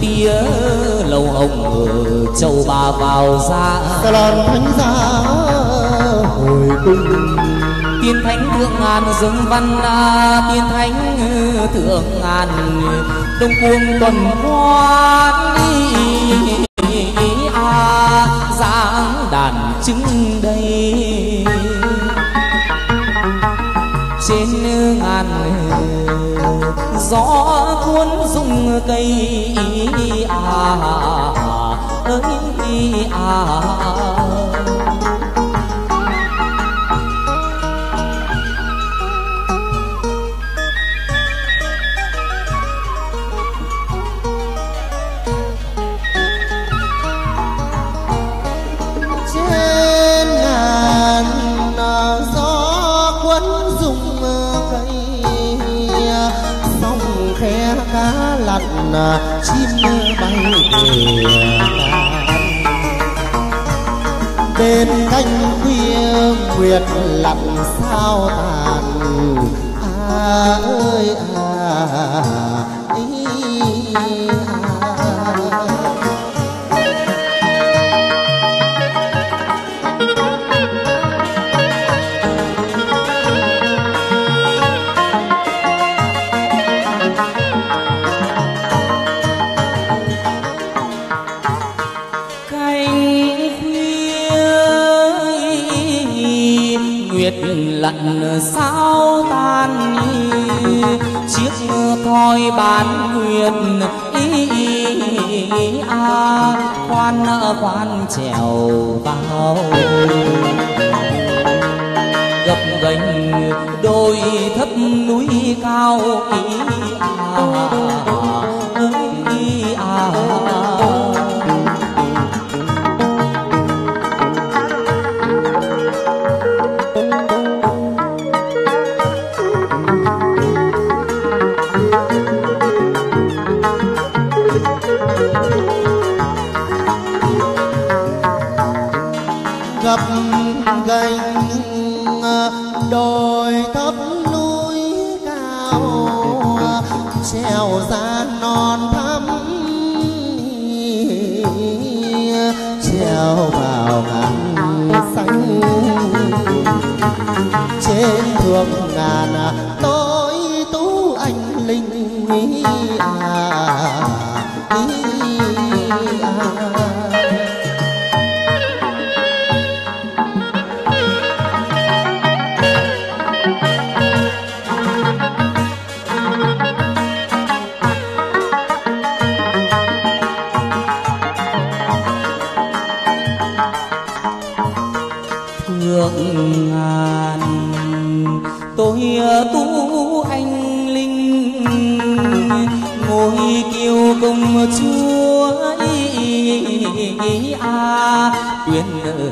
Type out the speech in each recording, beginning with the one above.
tía lầu hồng ở châu bà vào ra. Lan thánh giá. Hồi cung tiên thánh thượng ngàn dương văn tiên thánh thượng ngàn đông cuồng tuần quan a dáng đàn trứng đầy gió cuốn rung cây à ơi à. trên lặn chim bay về bên canh khuya nguyệt lặn sao tàn à ơi à ý, à. Nói bán nguyệt ý a à, khoan khoan trèo vào. Gập ghềnh đôi thấp núi cao ý à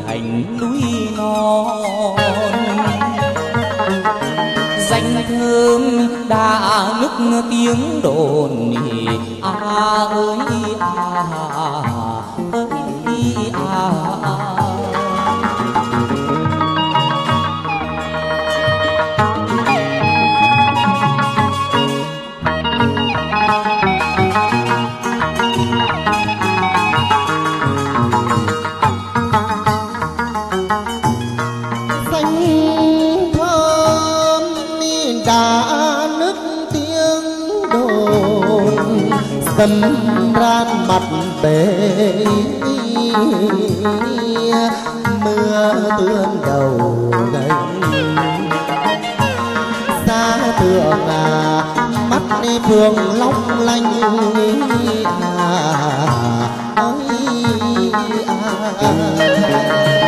hành núi non. Danh thơm đã nức tiếng đồn à ơi. Dần ran mặt bể mưa tương đầu gầy xa tường à mắt phường long lanh à ơi à.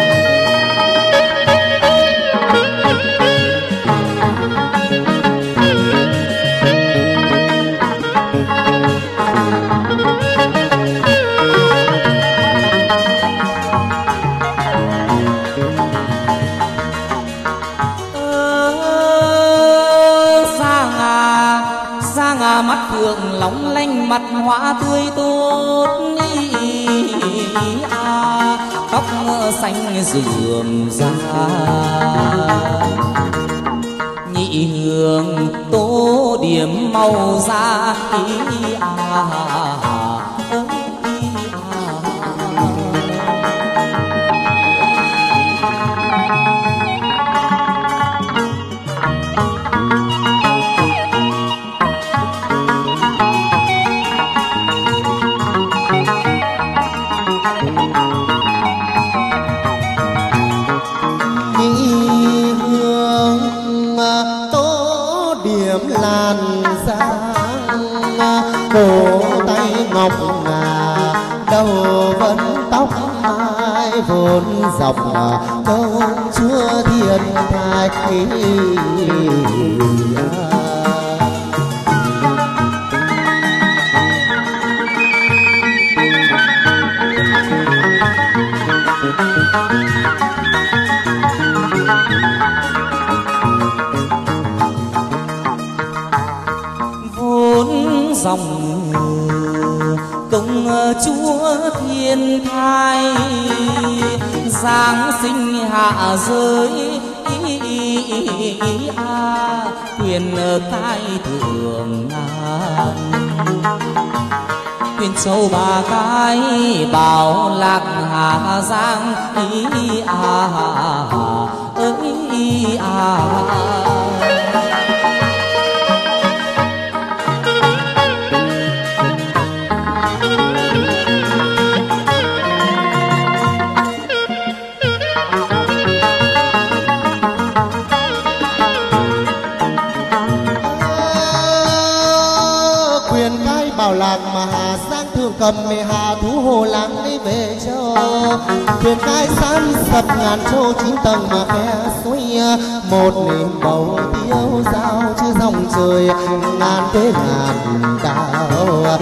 Hoa tươi tốt ý, à, tóc xanh rườm ra nhị hương tô điểm màu da ý à ngọc à, đầu vẫn tóc mai vốn dọc à, công chúa thiên thai dòng chúa thiên thai giáng sinh hạ giới a quyền tai thượng ngàn. Quyền châu bà cái bảo lạc hà giang ý a ơi à a, a, a, a, a, a, a, a. cầm mẹ hà thú hồ lãng đi về châu thuyền cai sám sập ngàn châu chín tầng mà khe suối, một niềm bầu tiêu dao chứ dòng trời, ngàn thế ngàn đào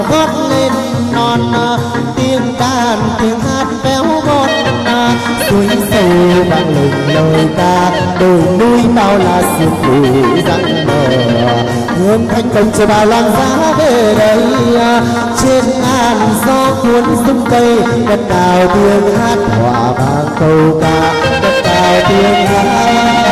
rào gót lên, non à, tiếng đàn tiếng hát béo gót à, suối sâu vang lừng lời ca. Đồi núi bao là sương phủ răng mờ hương thành công cho bao loạn giá về đây à. trên ngàn gió cuốn rung cây đất đào tiếng hát hòa vang câu ca, đất đào tiếng hát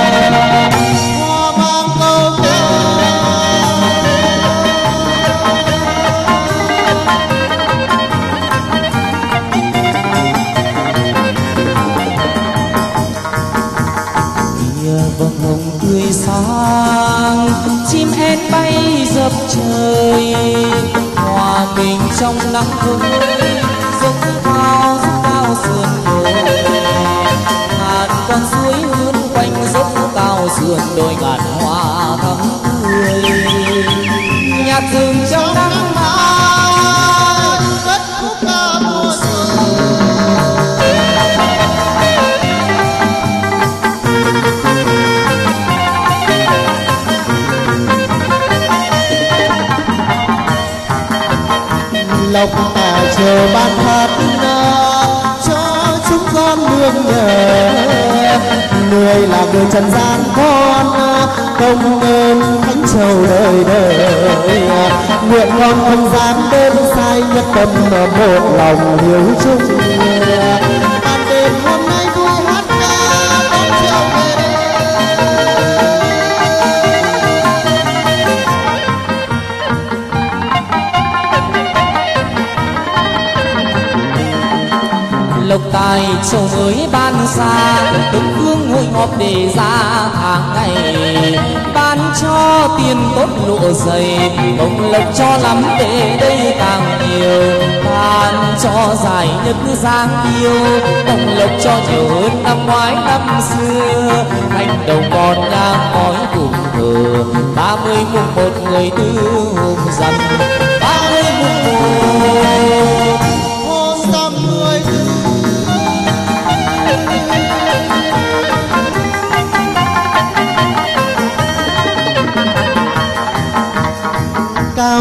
ơi, hòa mình trong nắng vơi dốc cao dốc cao sườn đồi ngàn con suối hướng quanh dốc cao sườn đồi ngàn hoa thắm tươi nhạc rừng trong nắng mai. Lộc tà chờ ban hát cho chúng con nương nhờ. Người là người trần gian con, công ơn thánh châu đời đời. Nguyện con không gian đêm sai nhất tâm một lòng hiếu chung. Lộc tài châu mới ban xa, đức hương hội họp để ra tháng ngày. Ban cho tiền tốt lụa dày công lộc cho lắm để đây càng nhiều. Ban cho dài nhất giang yêu công lộc cho nhiều hơn năm ngoái năm xưa. Thành đồng còn đang khói cùng thờ ba mươi mùng một người tư hôm dần. Ba mươi mùng một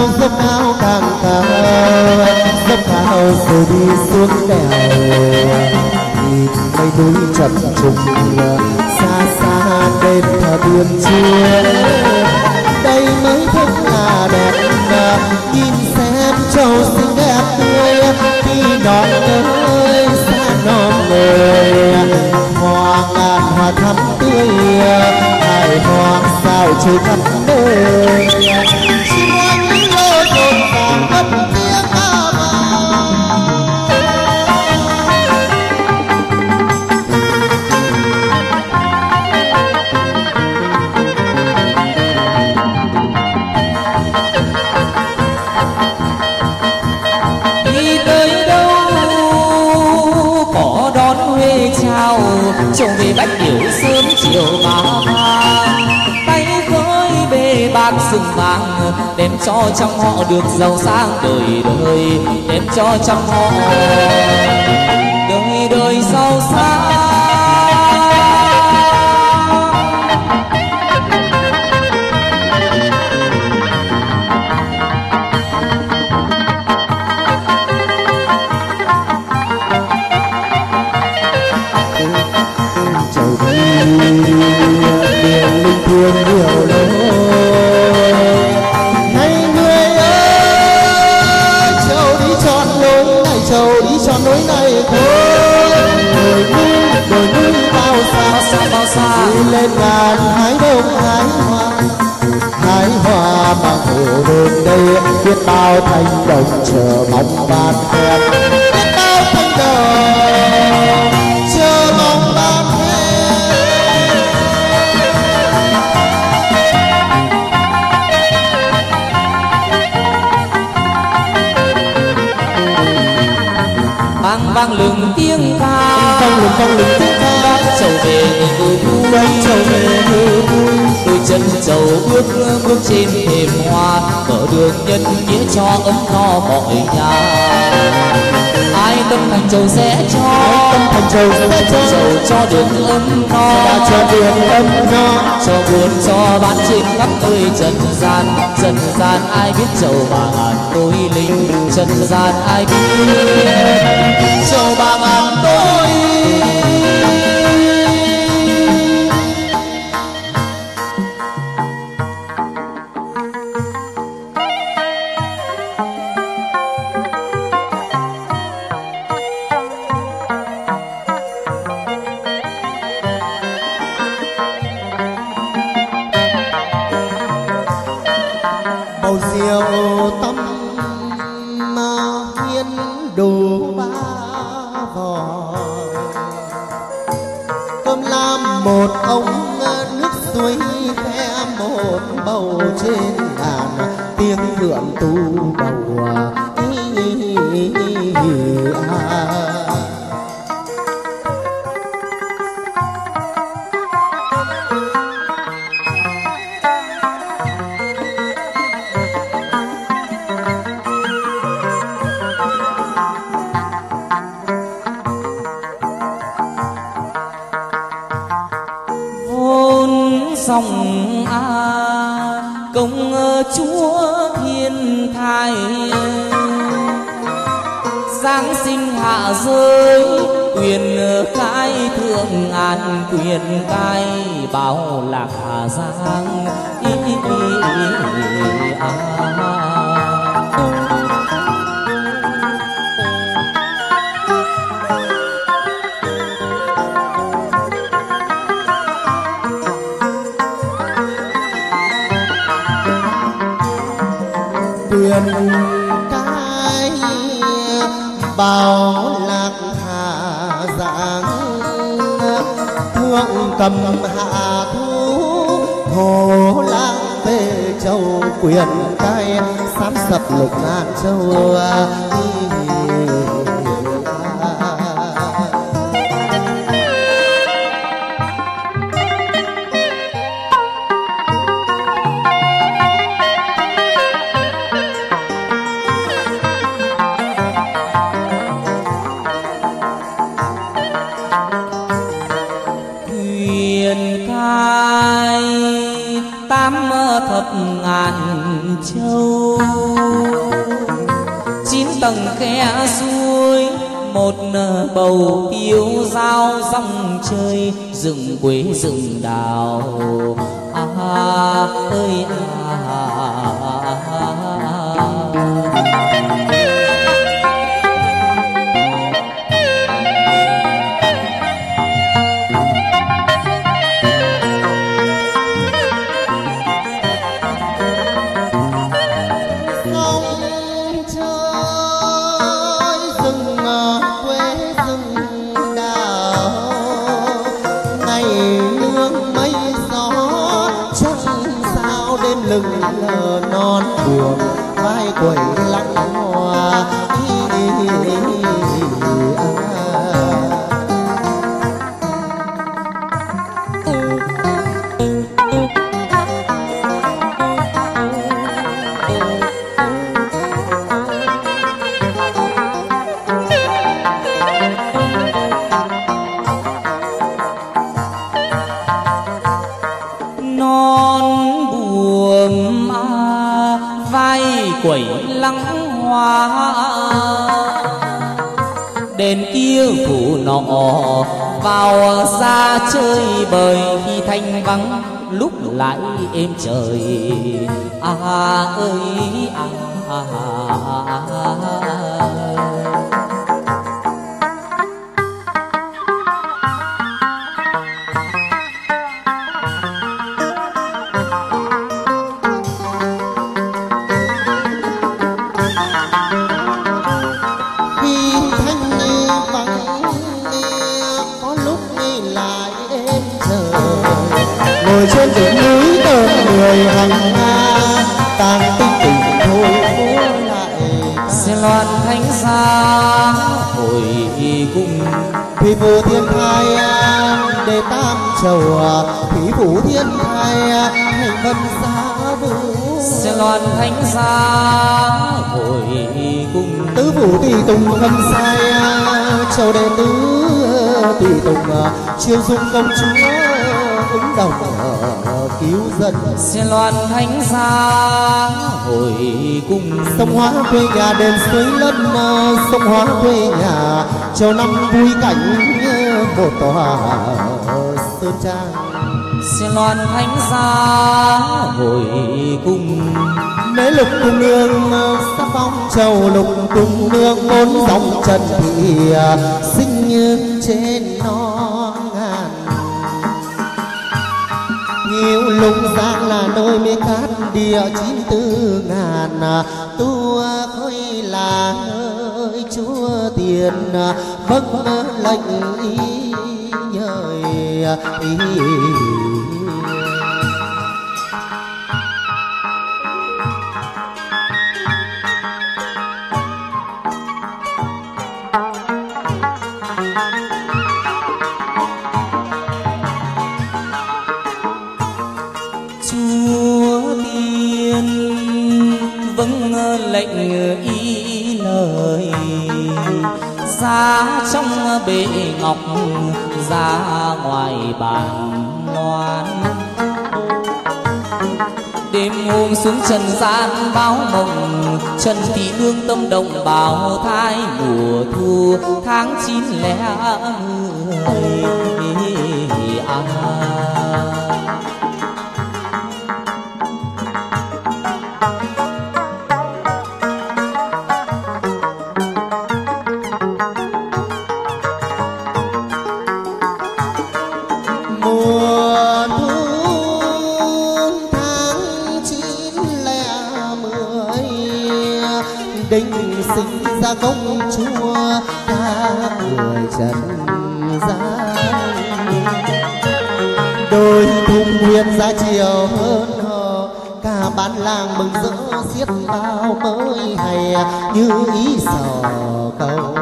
cao dốc cao càng cao dốc cao rồi đi xuống đèo. Nhìn mây núi chập trùng, xa xa đêm thờ biên chưa đây mới thật là đẹp, nhìn xem châu xinh đẹp tươi. Khi đó ơi, xa non người. Hoa ngàn hoa thắm tươi, hài hoa sao trời khắp nơi cho trong họ được giàu sang đời đời đem cho trong họ ngàn hái đông hái hoa. Hái hoa mà hồ bên đây biết bao thanh đồng chờ mong ban khen biết bao thanh đồng chờ mong ban khen vang vang lừng tiếng ca. Vang lừng vang lừng tiếng ca đón trầu về người chầu bước bước trên thềm hoa mở đường nhân nghĩa cho ấm no mọi nhà. Ai tâm thành chầu sẽ cho tâm thành chầu sẽ cho. đường ấm no. Cho đường ấm no. Cho buồn cho bán trên khắp nơi trần gian. Trần gian ai biết chầu bà ngàn tôi linh. Trần gian ai biết chầu bà ngàn tôi đủ ba vò cơm lam một ống nước suối khe một bầu trên đàn tiếng vượn tu bầu ý, ý, ý, à. vốn giang lục ngàn châu huyền chiêu dung công chúa ứng đồng cứu dân. Sẽ loan thánh giá hồi cung. Sông hóa quê nhà đền suối lân sông hóa quê nhà châu năm vui cảnh một tòa sơn trang. Sẽ loan thánh giá hồi cung. Mế lục cung nương sắc phong châu lục cung nương bốn dòng trần thị sinh như trên nhiều Lung giang là nơi mê cát, địa chín tư ngàn tu khôi là nơi chúa tiền vâng lệnh ý nhời ý ý. Bị ngọc ra ngoài bàn loan đêm hôm xuống trần gian báo mộng, trần thị nương tâm động bào thai mùa thu tháng chín lẻ người ra công chúa ta người trần gian đôi thung huyền ra chiều hơn hò cả bán làng mừng rỡ xiết bao mới hay. Như ý sò cầu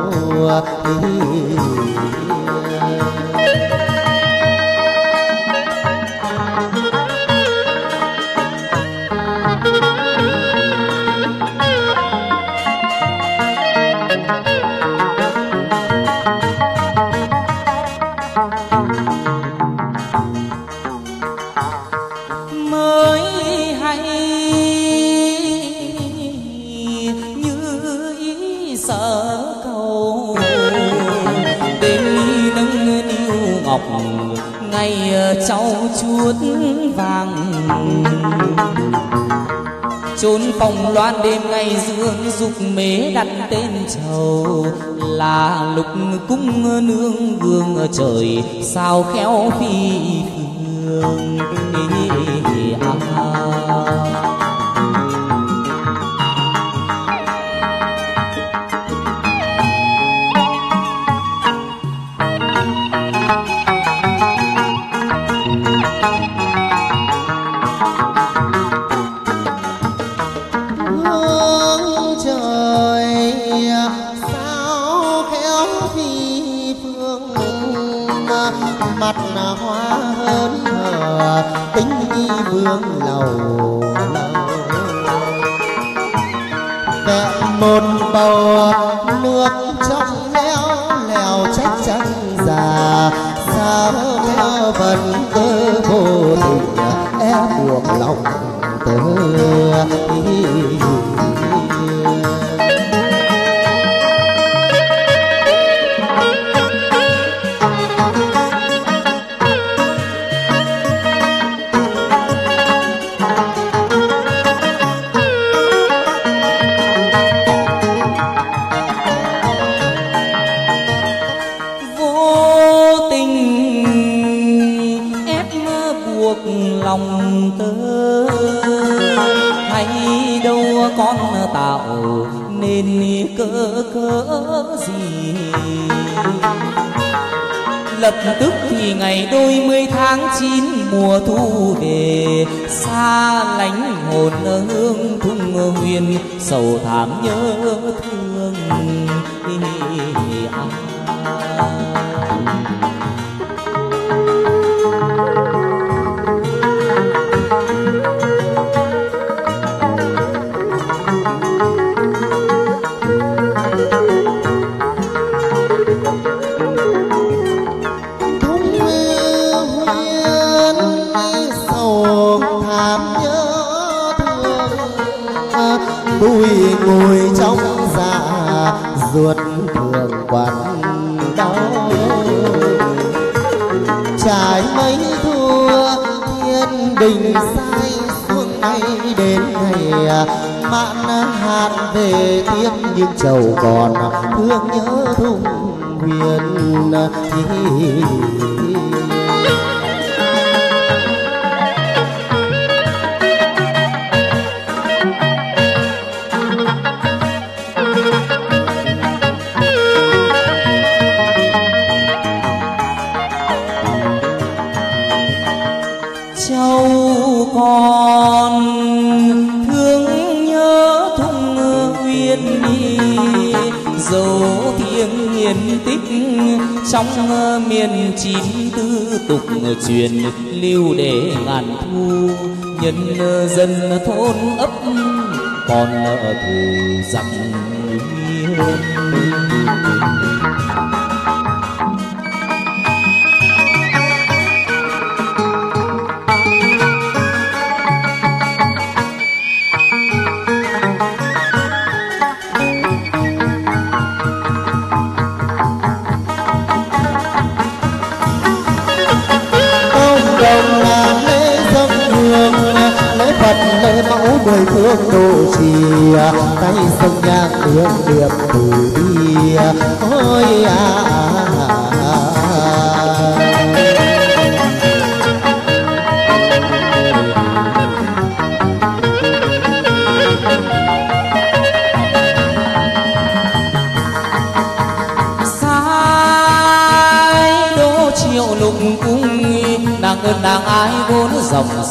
chốn phòng loan đêm ngày dương dục mế đặt tên trầu là lục cung nương gương trời, sao khéo phi thường à.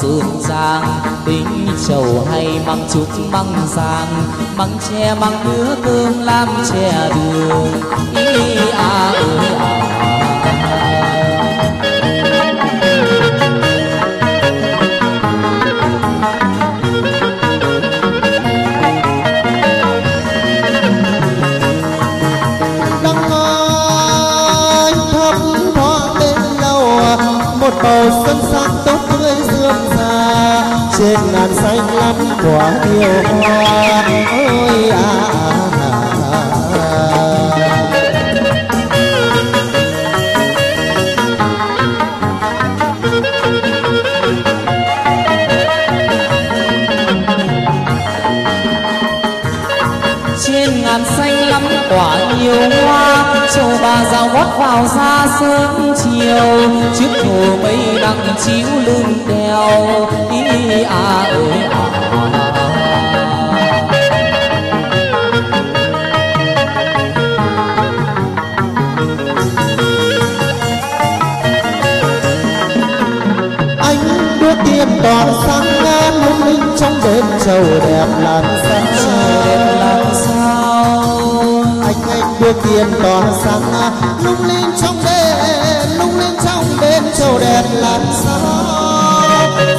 Sương giang. Tính trầu hay măng trúc măng giang, măng tre măng đứa cơm làm chè đường. Ý à ơi à một bầu xuân sắc ngàn xanh lắm quả điều hoa. Ôi à, à, mót vào ra sớm chiều trước hồ mây nắng chiếu lưng đèo. Ý à ơi à. Anh bước tiên toàn sang ngang lung linh trong đêm trầu đẹp làn sao đẹp tiên đón sáng, lung linh trong đêm, lung linh trong đêm châu đẹp làn sao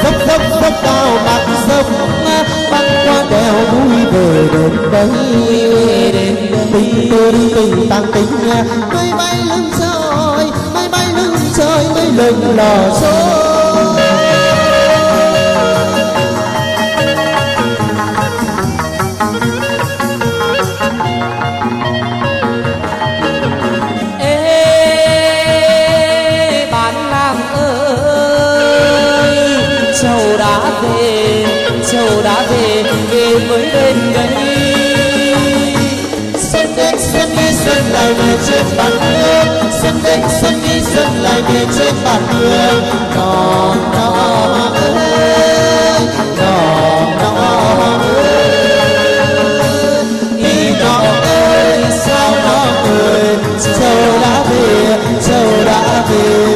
dốc dốc dốc cao mặt dốc băng qua đèo núi về đến đây. Tình tình tình tăng tình mây bay lưng trời, mây bay lưng trời, mây lưng lò xôi về với bên đây xuân đến xuân đi xuân lại về trên bàn hương xuân đến xuân đi xuân lại về trên bàn hương nò nò ơi nò nò ơi đi nò ơi sao nò ơi châu đã về châu đã về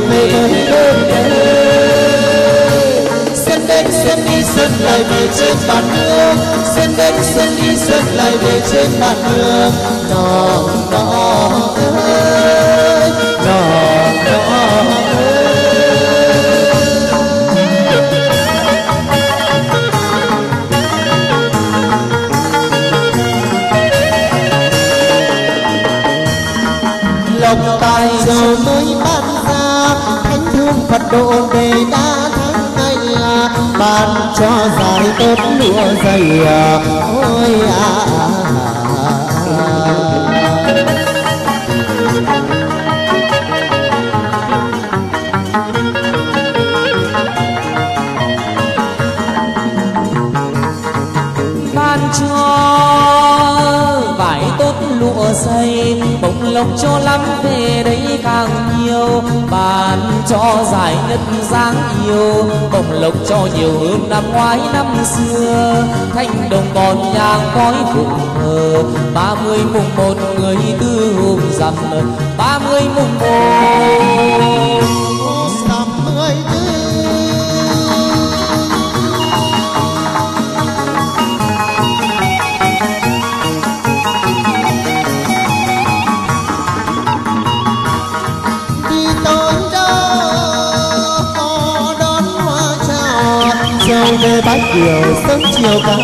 dân lại về trên bàn nước xuân đến xuân đi, dân lại về trên bàn nước đỏ đỏ ơi đỏ đỏ ơi. Lộc tài giàu mới ban ra, thánh thương phật độ tan cho dài tốt lụa dày à. ôi à, à, à. tan cho vải tốt lụa dày xây bông lộc cho lắm, về đây càng nhiều. Bàn cho giải nhất dáng yêu bông lộc cho nhiều hơn năm ngoái năm xưa. Thanh đồng còn nhang khói phụng thờ ba mươi mùng một người tư hùng rằm ba mươi mùng một về bát kiều sớm chiều cả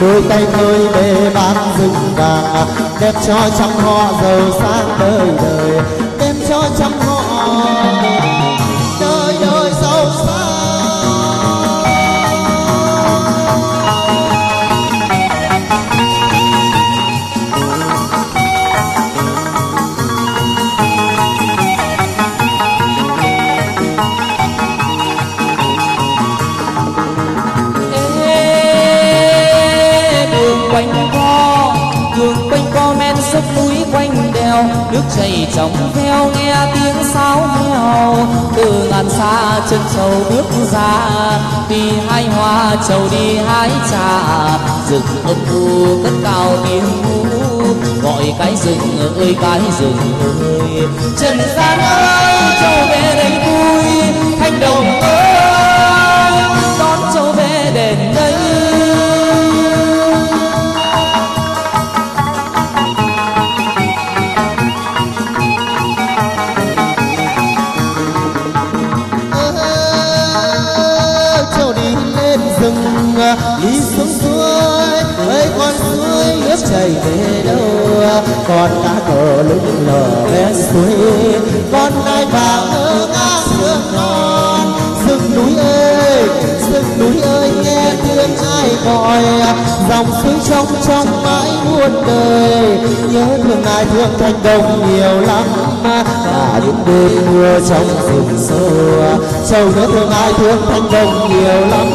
đôi tay thôi bê bát rừng vàng, đẹp cho trăm họ giàu sang đời đời. Chạy chóng trong theo nghe tiếng sáo heo từ ngàn xa chân trâu bước ra, đi hai hoa trầu đi hái trà. Rừng âm u cất cao tiếng hú gọi cái rừng ơi cái rừng ơi. Trần gian ơi châu về đây vui, thanh đồng ơi. Đón châu về đền đây đi xuống suối ơi con suối nước chảy về đâu à? con cá cờ lững lờ bé suối. Con nai vàng ngơ ngác sương non. Rừng núi ơi rừng núi ơi, nghe tiếng ai gọi à? dòng suối trong trong mãi muôn đời. Nhớ thương ai thương thành đồng nhiều lắm à? cả những đêm mưa trong rừng sâu sâu nhớ thương ai thương thành đồng nhiều lắm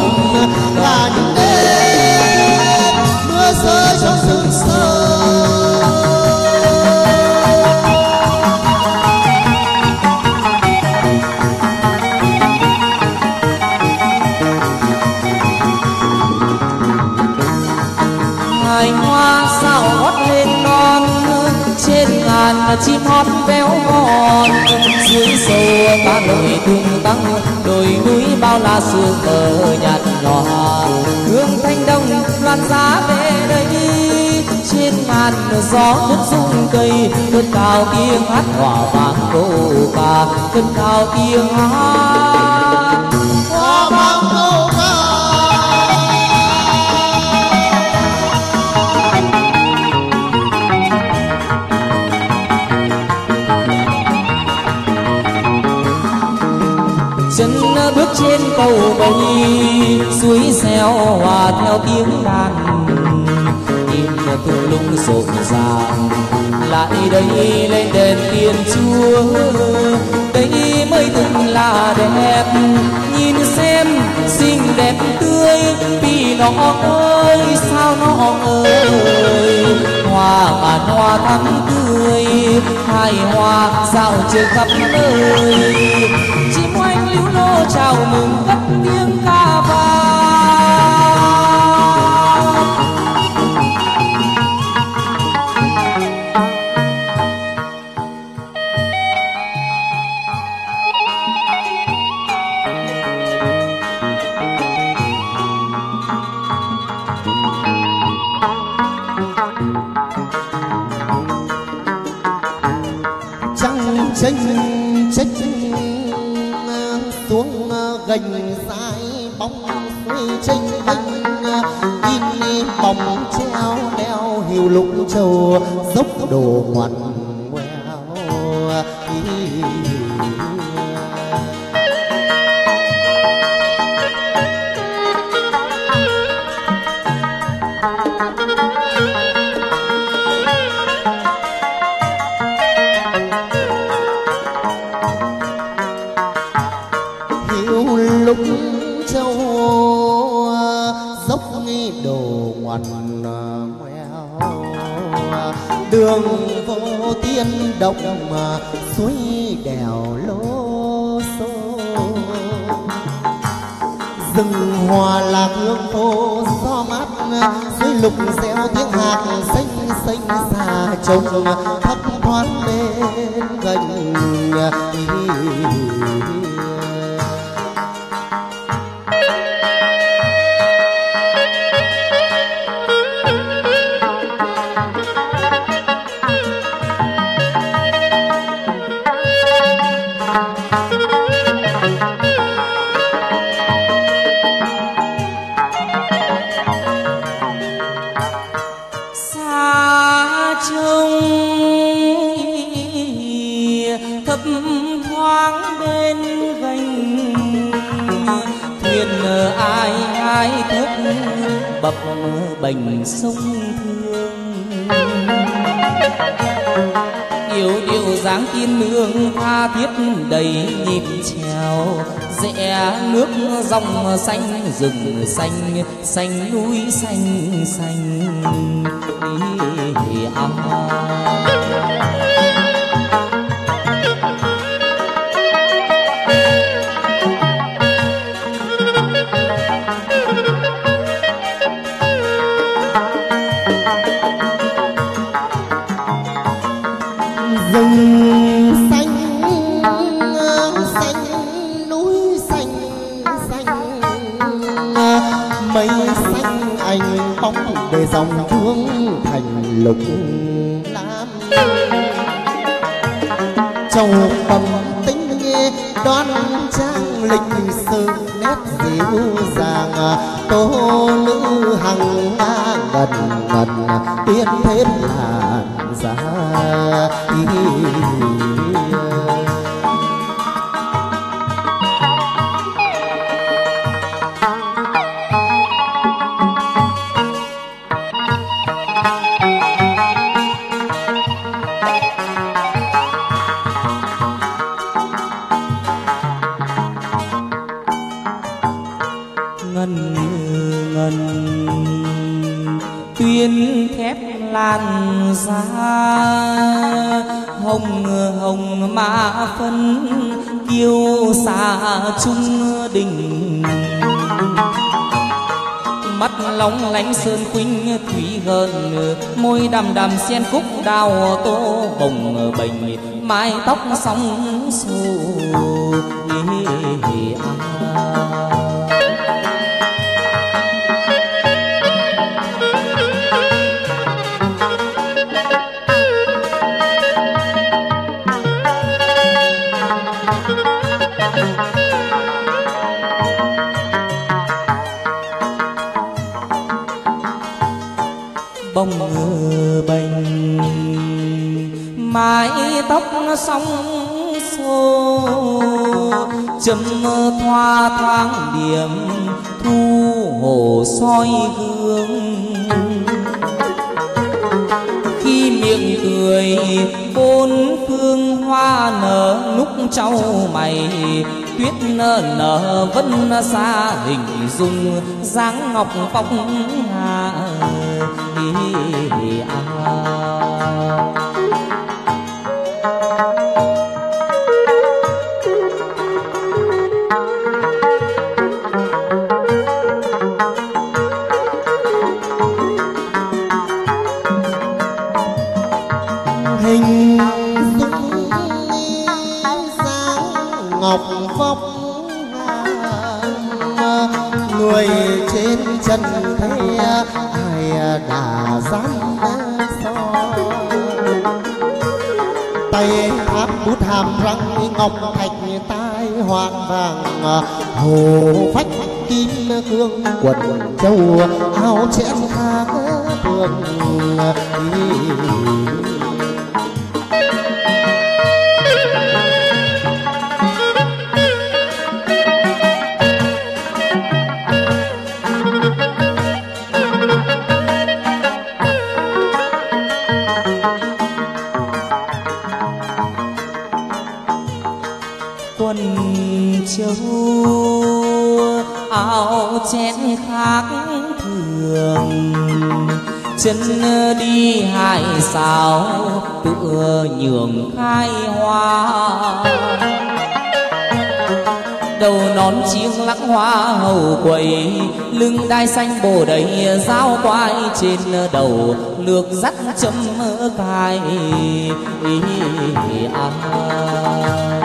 cùng tăng đồi núi bao la sương mờ nhạt nhòa. Hương thanh đông loan giá về đây trên ngàn gió nước rung cây, cơn cao tiếng hát hòa vang cô ca cơn cao tiếng hát sâu bay suối xeo hòa theo tiếng đàn nhìn thung lũng rộn ràng. Lại đây lên đền tiên chúa, đây mới từng là đẹp. Nhìn xem xinh đẹp tươi, vì nó ơi, sao nó ơi? Hoa và hoa thắm tươi, hai hoa sao chưa khắp nơi. Chim chào mừng cất tiếng ca vang. Rừng xanh xanh núi xanh xanh duyên thép lan da, hồng hồng mã phân kiêu xa trung đình. Mắt long lánh sơn khuynh thủy gần môi đằm đằm sen cúc đào tô. Bồng bềnh mái tóc sóng xù ý, ý, ý, tóc sóng xô. Chấm thoa thoáng điểm thu hồ soi gương. Khi miệng cười, bốn phương hoa nở lúc trao mày. Tuyết nở nở vẫn xa hình dung dáng ngọc phong hà à. chân hàm răng ngọc thạch tai hoàng vàng à, hồ phách kim cương quần châu, áo chẽn khác thường à, đón chiêng lắng hoa hầu quầy lưng đai xanh bồ đầy dao quai, trên đầu nước dắt chấm cài à.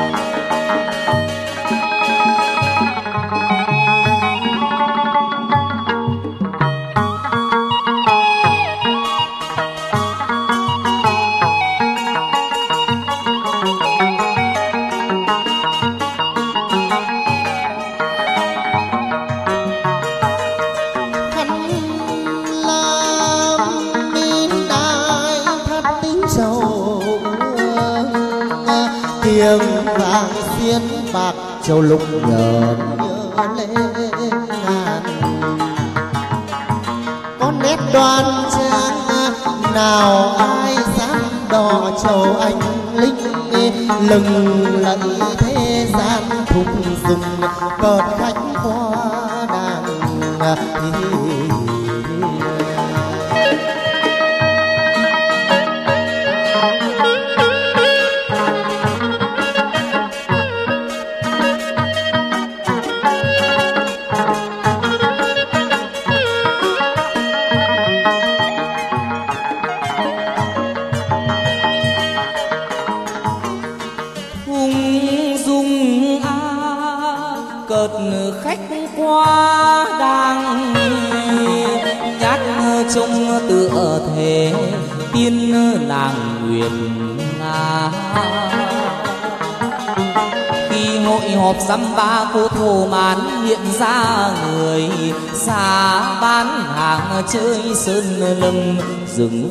Sau lúc nhờ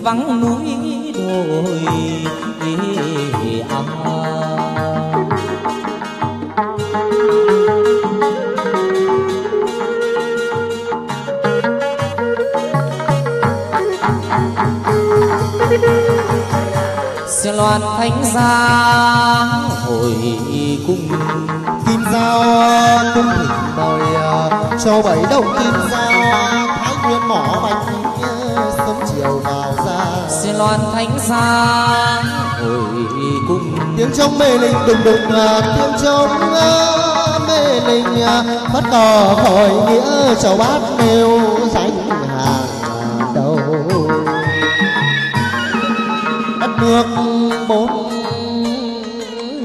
vắng núi đồi âm xe loan thánh gia hồi cung. Kim giao cung thỉnh mời cho bảy đồng kim xa hồi cùng tiếng trong mê linh đùng đùng à, tiếng trong à, mê linh à. bắt cò khỏi nghĩa chầu bát nêu danh hàng đầu. Đất nước bốn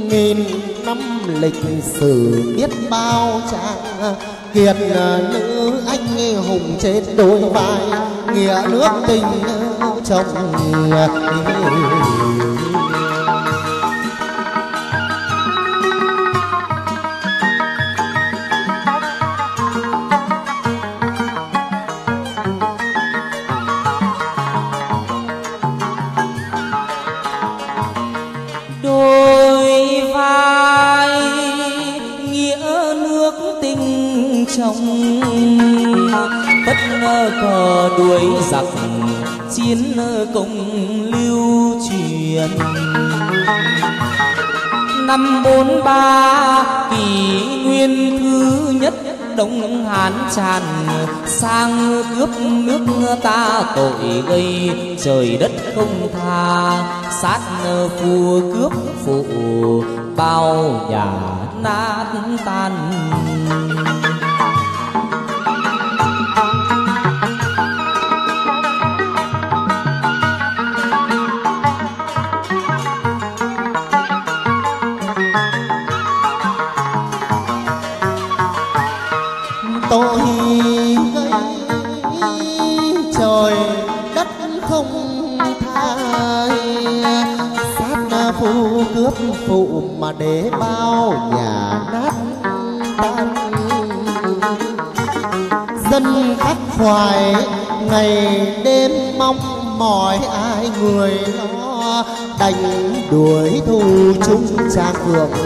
nghìn năm lịch sử biết bao trang. Kiệt à, nữ anh hùng trên đôi vai. Nghĩa nước tình trong cờ tràn. Sang cướp nước ta tội gây, trời đất không tha. Sát phu cướp phụ, bao nhà nát tan.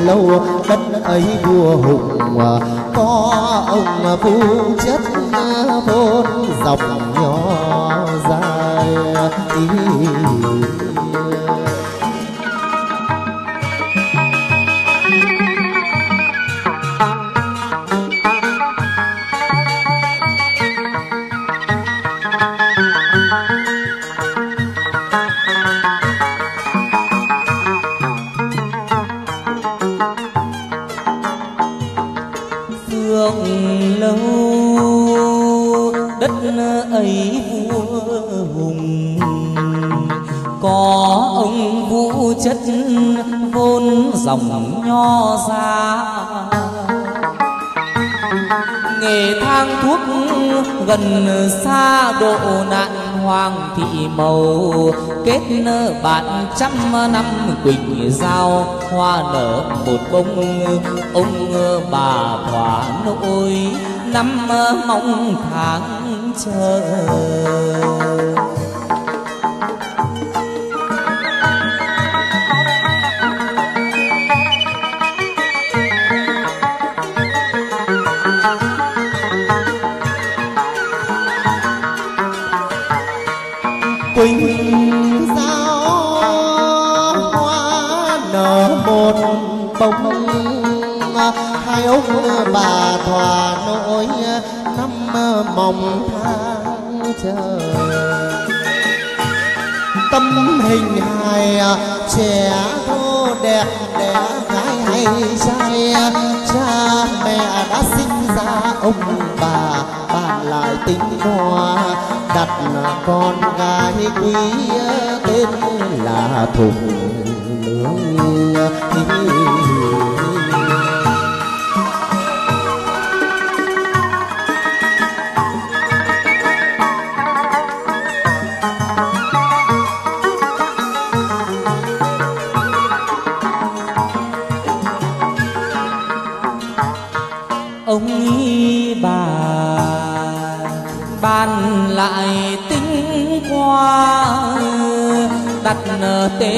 Lâu đất ấy vua hùng có ông phu chất vốn dòng nhỏ dài. Màu. Kết bạn trăm năm, quỳnh giao hoa nở một bông ông bà thỏa nỗi, năm mong tháng chờ. Ông bà thỏa nỗi năm mong tháng chờ. Tâm hình hài trẻ thô đẹp đẽ gái hay trai, cha mẹ đã sinh ra ông bà bàn lại tính hoa, đặt con gái quý tên là thùng nướng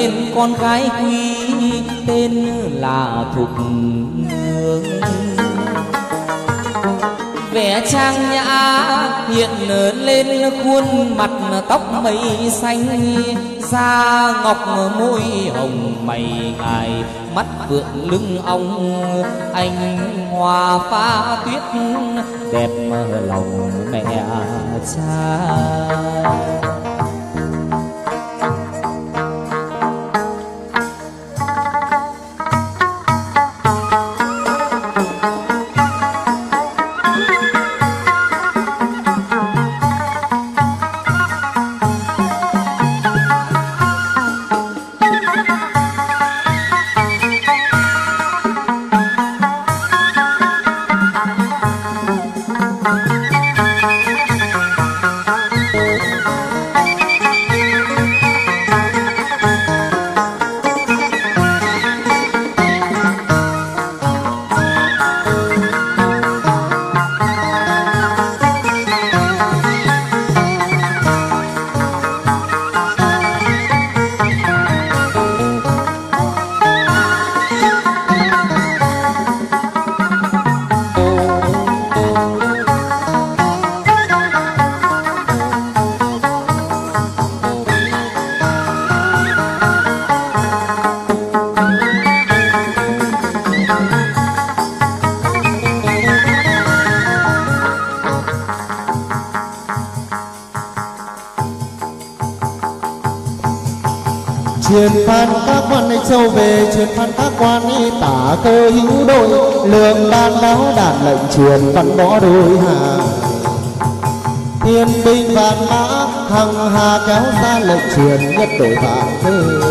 tên con gái quý tên là thục nương. Vẻ trang nhã hiện lên khuôn mặt tóc mây xanh, da ngọc môi hồng mày ngài, mắt vượng lưng ông anh hoa pha tuyết, đẹp lòng mẹ cha. Truyền phan các quan ấy châu về truyền phan các quan ấy tả cơ hữu đội lượng đàn báo đàn lệnh truyền văn võ đôi hàng thiên binh vạn mã, hằng hà kéo ra lệnh truyền nhất đội vạn thế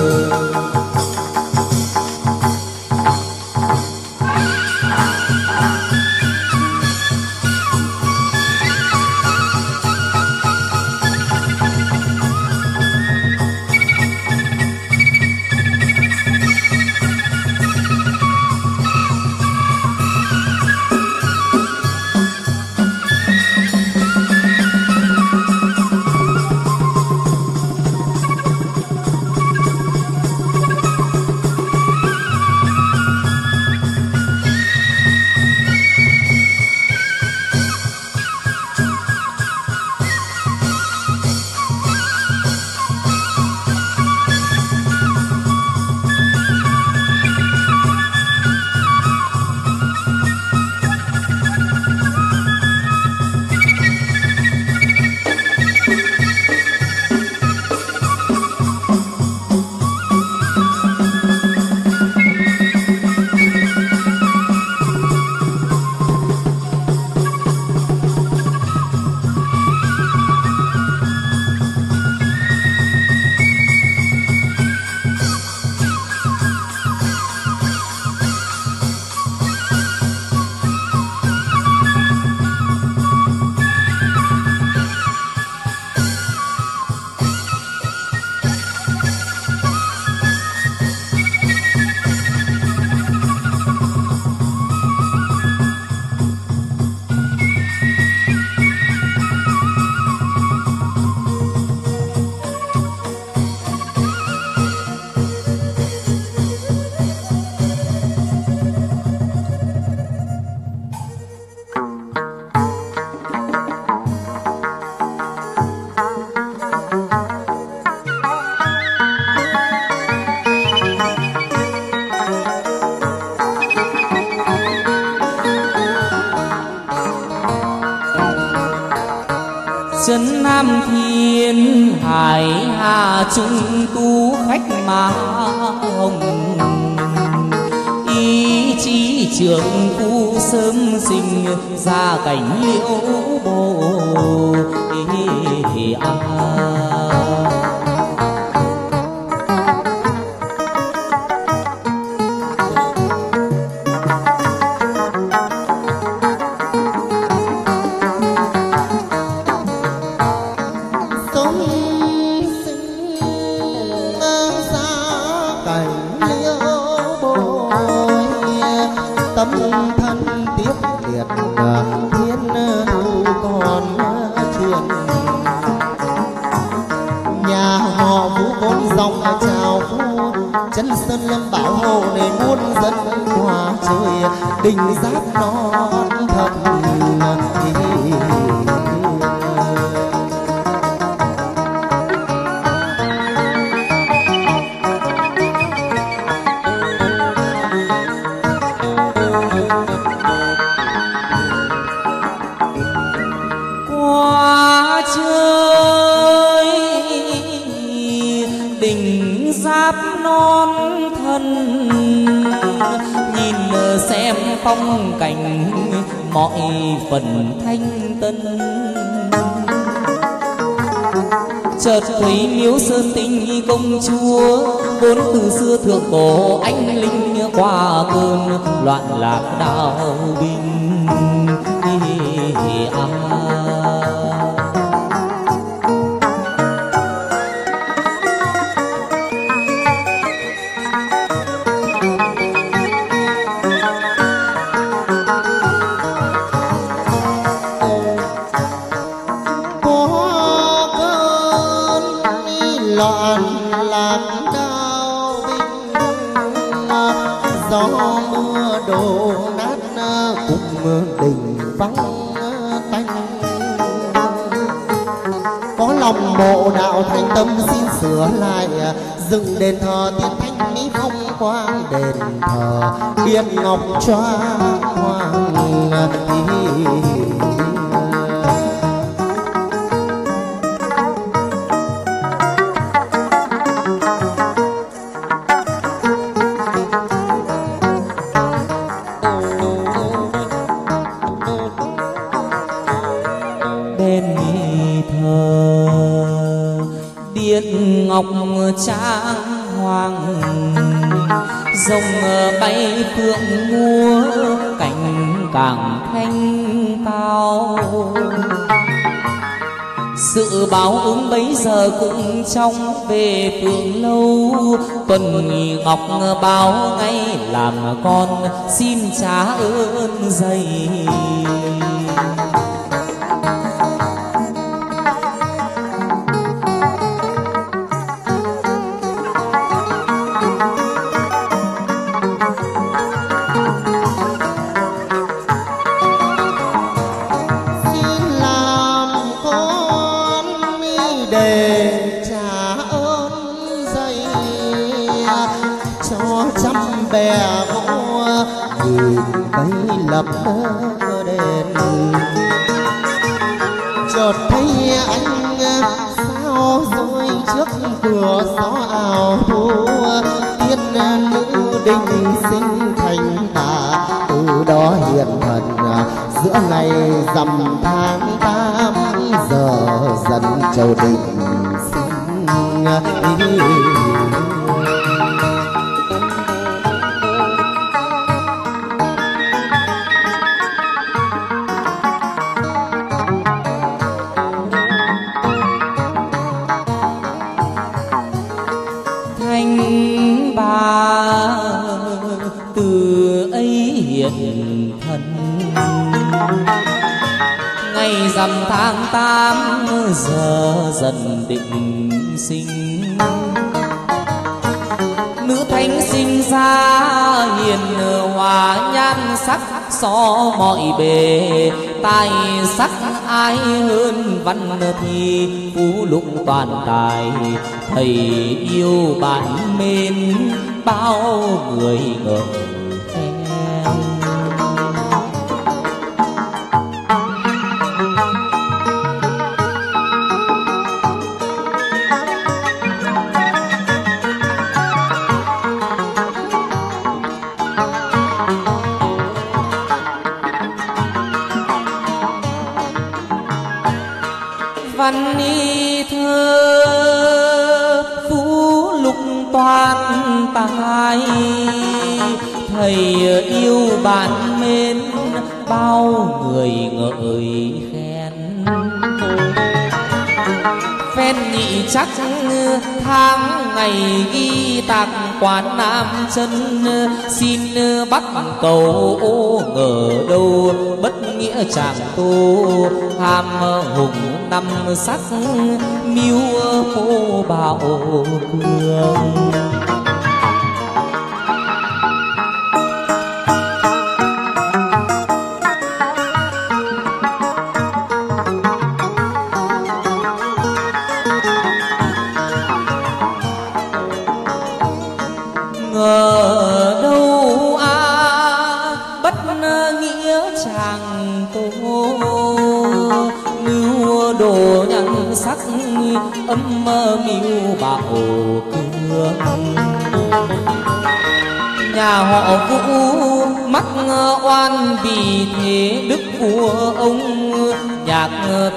cao. Sự báo ứng bấy giờ cũng trong về phường lâu. Tuần ngọc báo ngay làm con xin trả ơn dày. Đền chợt thấy anh, sao rồi trước cửa gió ảo thu tiên nữ đình sinh thành tà từ đó hiện thần, giữa ngày dằm tháng tám, giờ dần châu đình sinh. Xó so mọi bề. Tài sắc ai hơn văn thì phú lục toàn tài. Thầy yêu bạn mến, bao người ngợi ngày ghi tạc quán nam chân ờ, xin ờ, bắt cầu ô ngờ đâu. Bất nghĩa chàng tô ham hùng năm sắc, miêu hô bảo cường.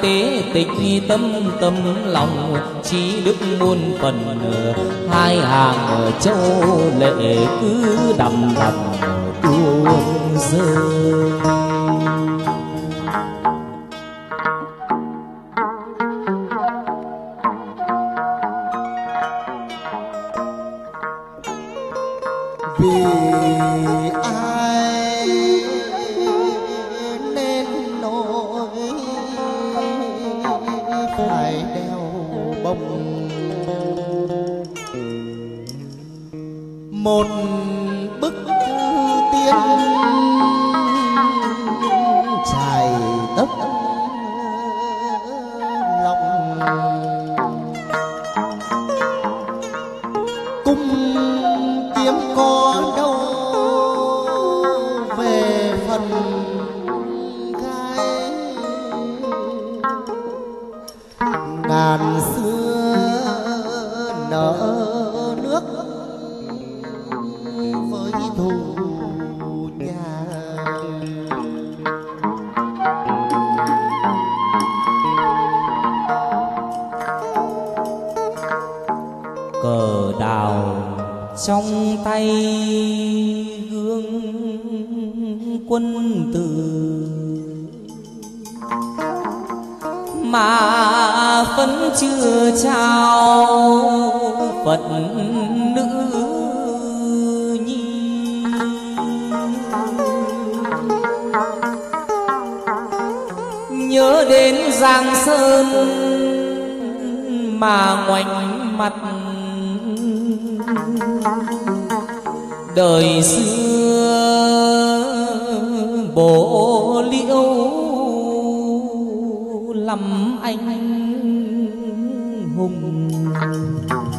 Tế, tịch tâm tâm lòng chi đức muôn phần, hai hàng châu lệ cứ đầm đầm tuôn rơi. hùng.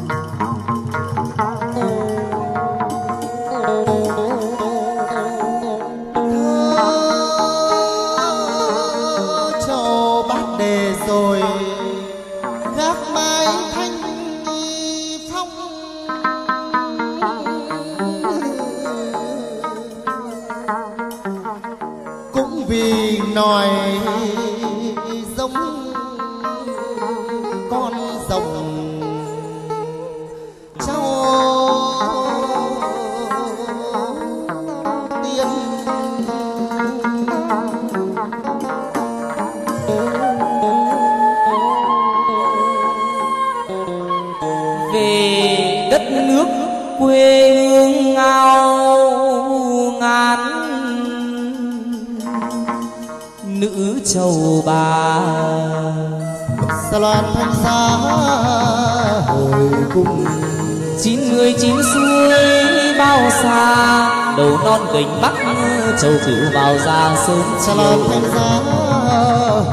sâu phiếu vào ra sớm Chà làm thanh giá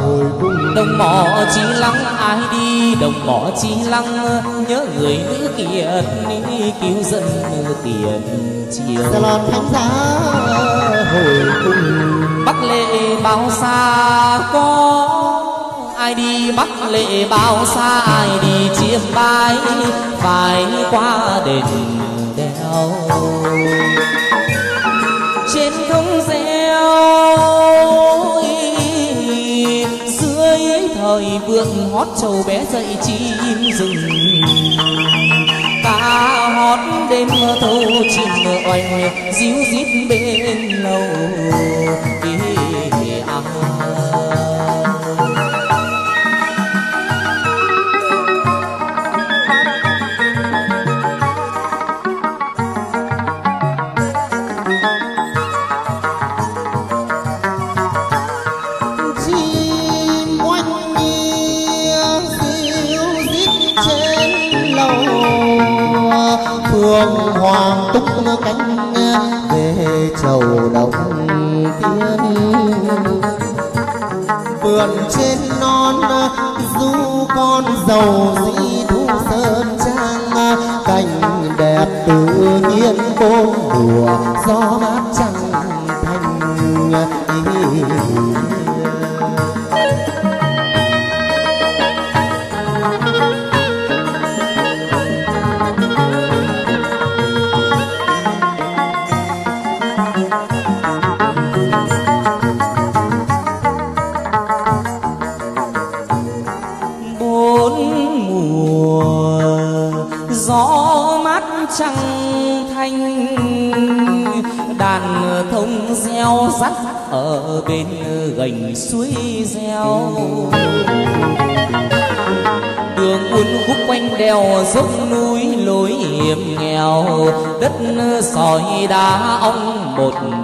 hồi bung Đồng mỏ chỉ lắng ai đi? Đồng mỏ chỉ lắng Nhớ người nữ kiệt Cứu dân tiền chiều. Chà làm thanh giá hồi bung bắt lệ bao xa có ai đi? Bắt lệ bao xa ai đi? Chiêm bái phải qua đền ôi, dưới thời vượng hót trầu bé dậy chim rừng ta hót đêm mơ thâu chim mơ oanh, díu dít bên lầu à.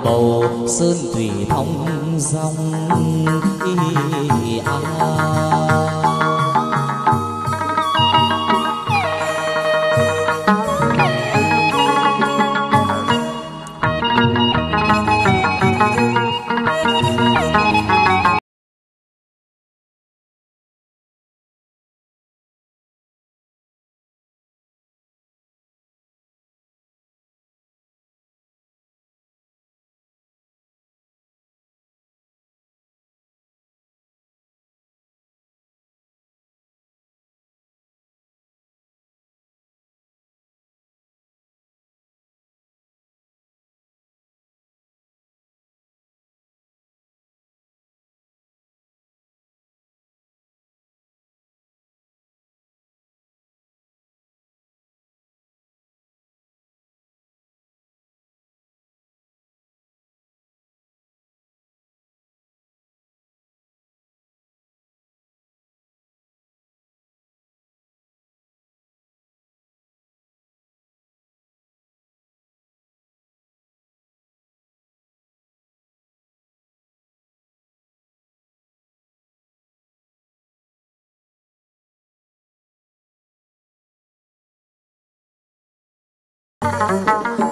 bầu sơn thủy thông dòng.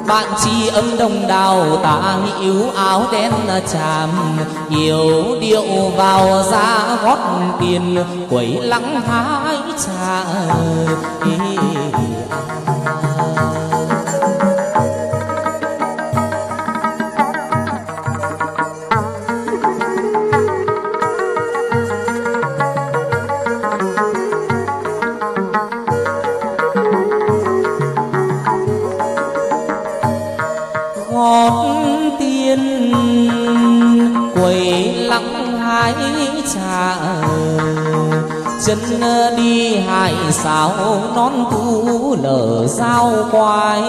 Bạn chi âm đồng đào ta yếu áo đen chàm. Nhiều điệu vào ra gót tiền quẩy lắng hái trà chân đi, hại sao nón thu lở sao quai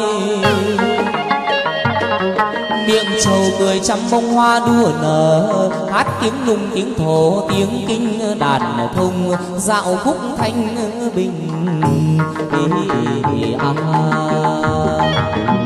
miệng trầu cười trăm bông hoa đua nở, hát tiếng nung tiếng thổ, tiếng kinh đàn thông, dạo khúc thanh bình à.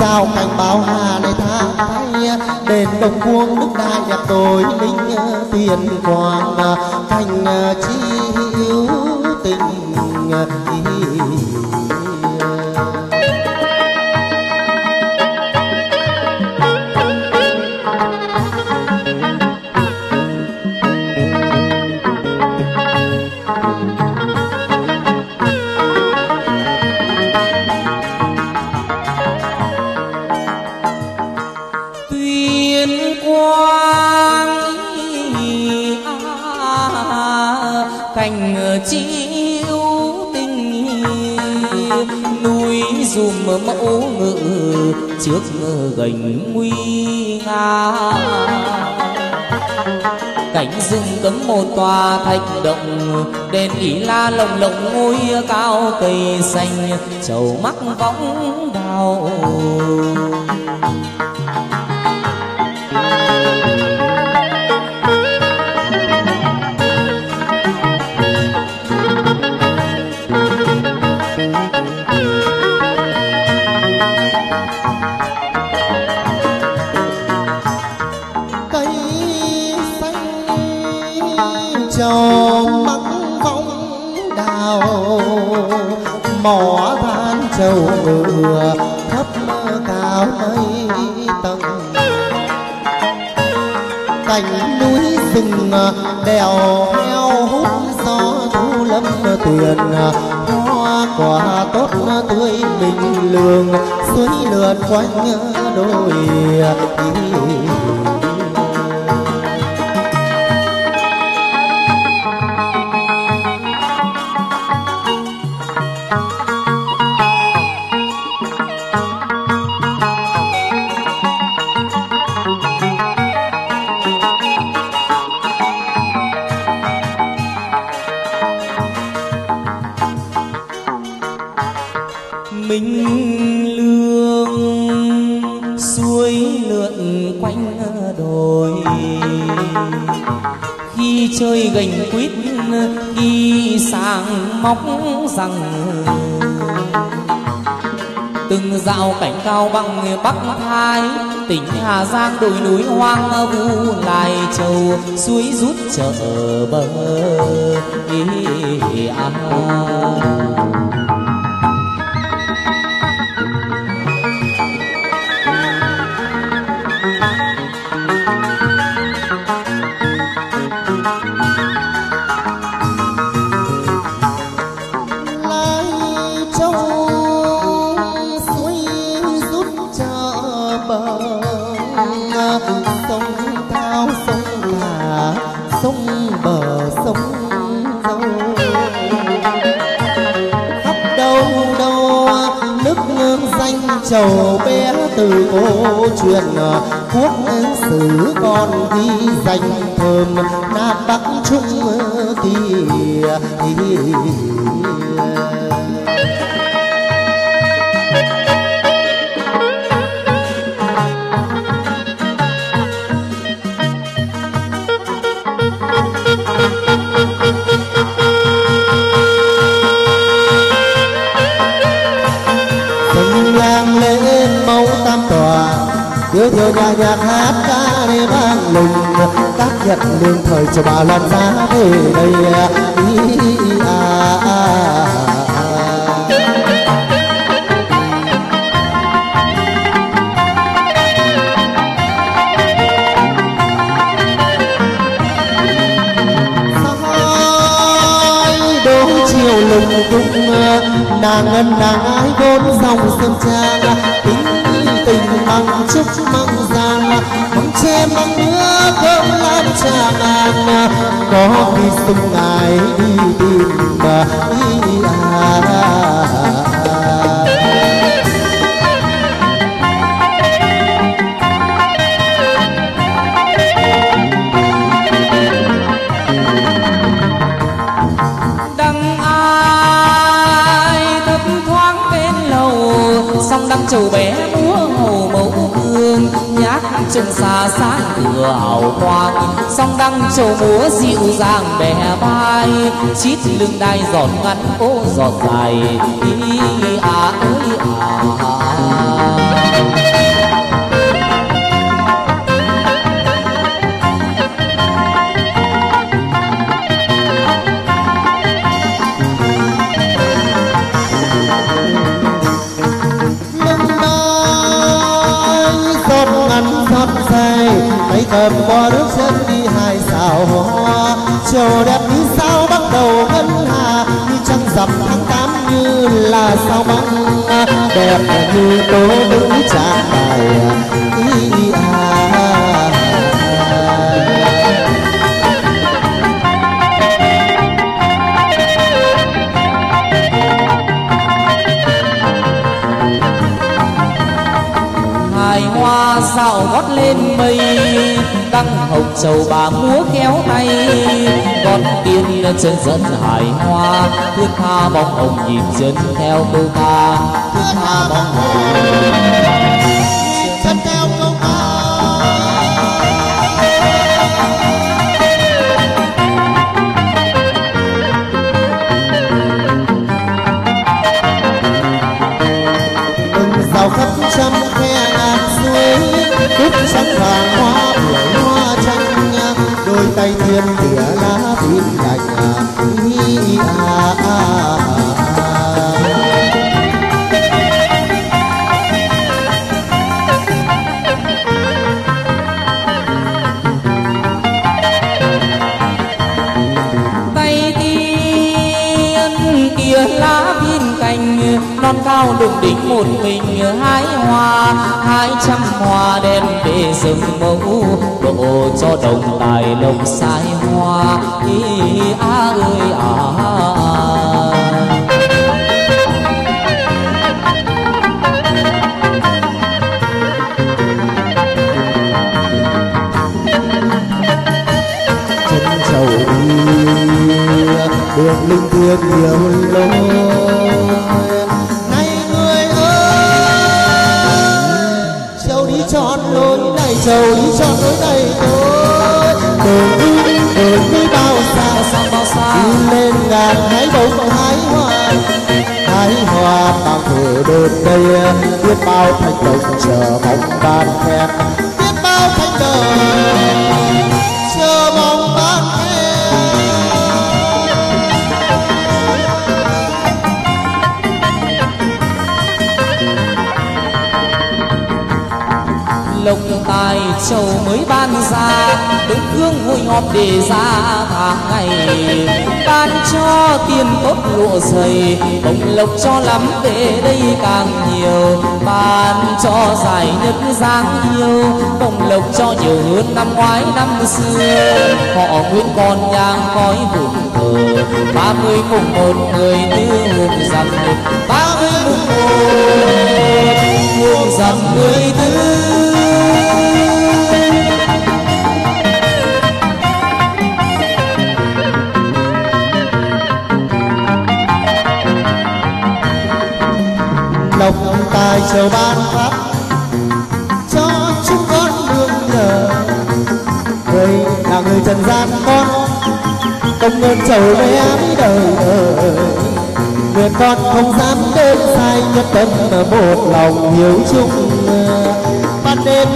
Sao cảnh báo hà này tha thay. Đền đồng vuông đức đại đẹp tôi linh, tiền hoàng thành, chi hữu tình trước gành nguy nga. Cảnh rừng cấm một tòa thạch động đèn ý la lồng lộng ngôi cao cây xanh, trầu mắc võng đào. Vừa thấp cao mấy tầng. Cảnh núi rừng à, đèo heo hút gió thu lâm tuyền à, hoa quả tốt à, tươi mình lường, suối lượn quanh đôi móc rằng từng dạo cảnh cao bằng bắc thái, tỉnh hà giang đồi núi hoang vu lai châu, suối rút chợ bờ à. Từ cô truyền quốc sử con ghi danh thơm nam bắc trung kỳ nhà nhạc hát ca đi vang lùng các nhật lương thời cho bà lần ra về đây ý à, à, à. chiều lùng tung nàng ngân nàng ái vốn dòng sông trang tính chúc măng trúc măng giang măng tre măng nước cơm lan trà ngàn có khi sông ngài đi tìm mà đi à song đăng trầu bé múa hồ máu hương, nhát chân xa sáng cửa hào quang. Song đăng trầu múa dịu dàng bè bay chít lưng đai giọt ngắn ô giọt dài. Ý à ơi à. Cầm qua nước chân đi hai xào hoa. Chiều đẹp như sao bắt đầu ngân hà, như trăng rằm tháng tám như là sao băng đẹp như tố nữ tràn bài, ý à đăng hồng sầu bà múa khéo tay. Con tiên chân dẫn hải hoa, thước tha bóng hồng nhịp chân theo câu ca. Thước tha bóng hồng tay thiên tỉa lá tím cành à, à, à, tay tiên kia lá cành non cao đụng đỉnh một mình hái hoa hai trăm hoa đem về rừng mẫu độ cho đồng tài đồng sai hoa, ý a ơi à. Chân trầu đi đường linh thiêng nhiều lối lên hãy bông hái hoa hái hoa tao về đến đây biết bao thành công chờ mong ban khen. Tài châu mới ban ra đúng hương hội họp để ra tháng ngày. Ban cho tiền tốt lụa dày bồng lộc cho lắm về đây càng nhiều. Ban cho giải nhất giang yêu bồng lộc cho nhiều hơn năm ngoái năm xưa. Họ Nguyễn còn nhang khói vụn thờ ba mươi mùng một người tư hùng dằm ba mươi mùng một hùng người tư. Tài trời ban phát cho chúng con nương nhờ. Người là người trần gian con, công ơn trời bé đời nguyện con không dám đến sai nhất tâm một lòng hiếu chung. Ban đêm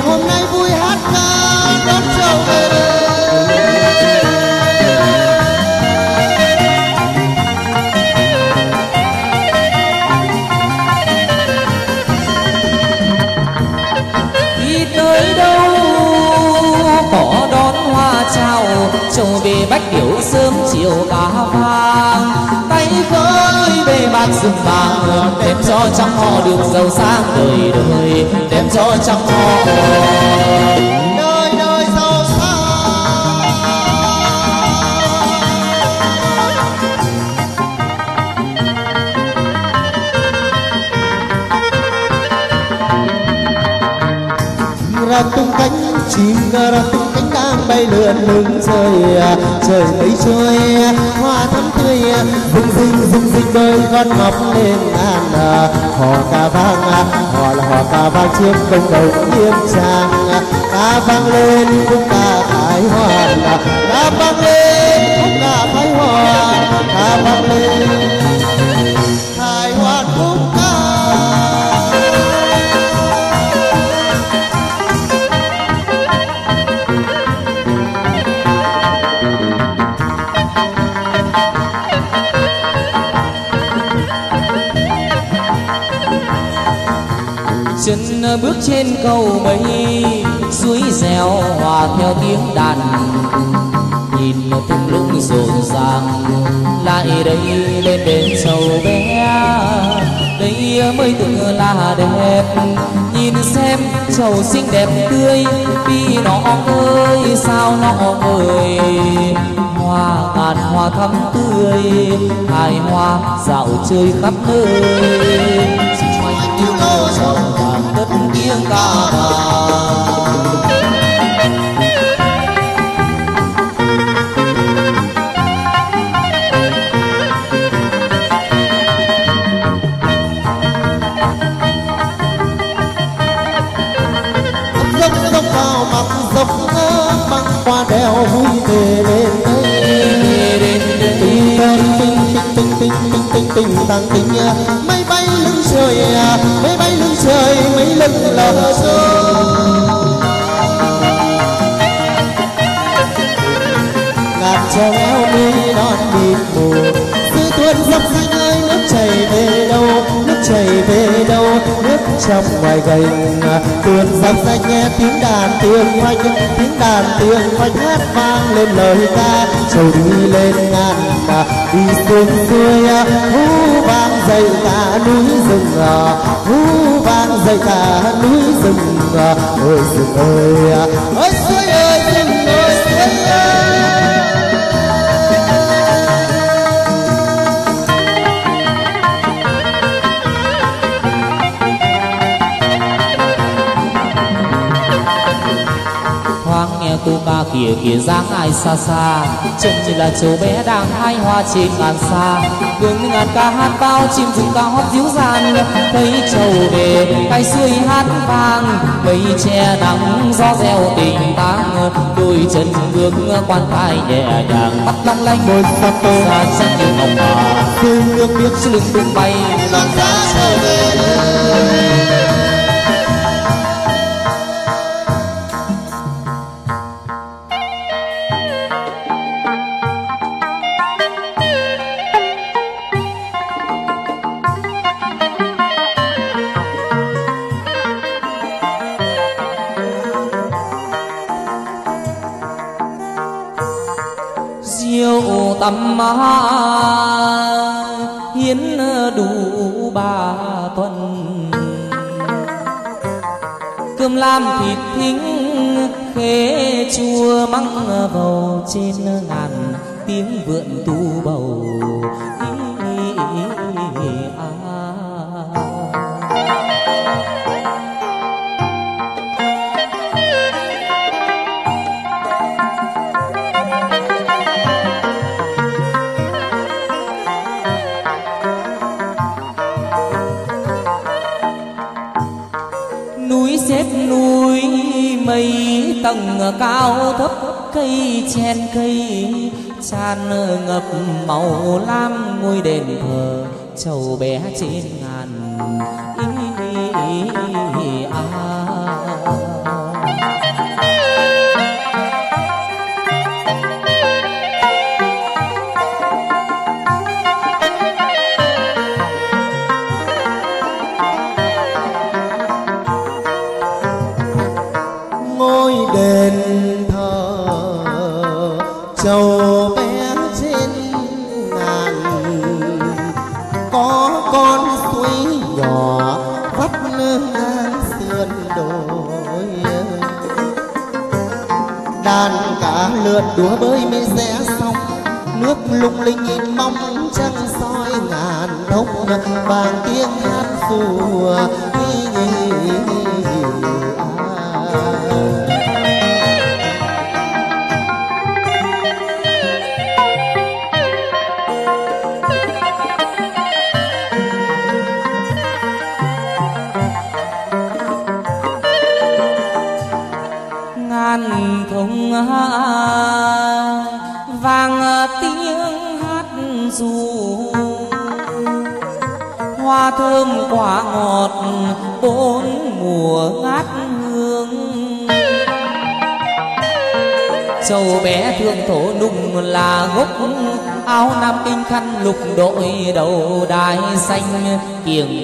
bách điểu sớm chiều cá vàng. Tay khơi về mặt rừng vàng, đem cho trăm họ được giàu sang đời đời. Đem cho trăm họ ra tung cánh, chim ra tung cánh bay lượn lưng à, trời trời mấy trôi à, hoa thắm tươi rung rinh rung rinh đôi con ngọc lên an à, hò ca vang hò là hò ca vang chiếm công đồng nghiêm trang ca vang lên khúc ca thái hoàn ca vang lên khúc ca thái hoàn ca vang lên. Bước trên cầu mây, suối reo hòa theo tiếng đàn. Nhìn thung lũng rộn ràng, lại đây lên đến sầu bé. Đây mới tự là đẹp, nhìn xem trầu xinh đẹp tươi, vì nó ơi, sao nó ơi. Hoa ngàn hoa thắm tươi, hài hoa dạo chơi khắp nơi. Tình tình tình tăng tình mây bay lưng trời à, mây bay lưng trời mây lưng lờ rơi trong ngoài gành tuôn dốc xanh nghe tiếng đàn tiếng phanh tiếng đàn tiếng phanh hát vang lên lời ca. Trầu đi lên ngàn mà đi xuống xuôi hú vang dậy cả núi rừng. Hú vang dậy cả núi rừng. Ơi rừng ơi ơi tu ca kìa kìa dáng ai xa xa. Trông chỉ là cháu bé đang hai hoa trên ngàn xa. Đường ngàn ca hát bao chim rừng ca hót díu dàn. Thấy trầu về cây xuôi hát vang. Mây che nắng gió reo tình tang đôi chân bước quan thái nhẹ nhàng. Bắt long lanh đôi sắp tô ra chân như ngọc bà phương nước biết lưng tung bay. Lòng tâm hiến đủ ba tuần. Cơm lam thịt thính khế chua măng vào trên ngàn tiếng vượn tu bầu tầng cao thấp cây chen cây tràn ngập màu lam ngôi đền thờ trầu bé trên ngàn ý, ý, ý, à.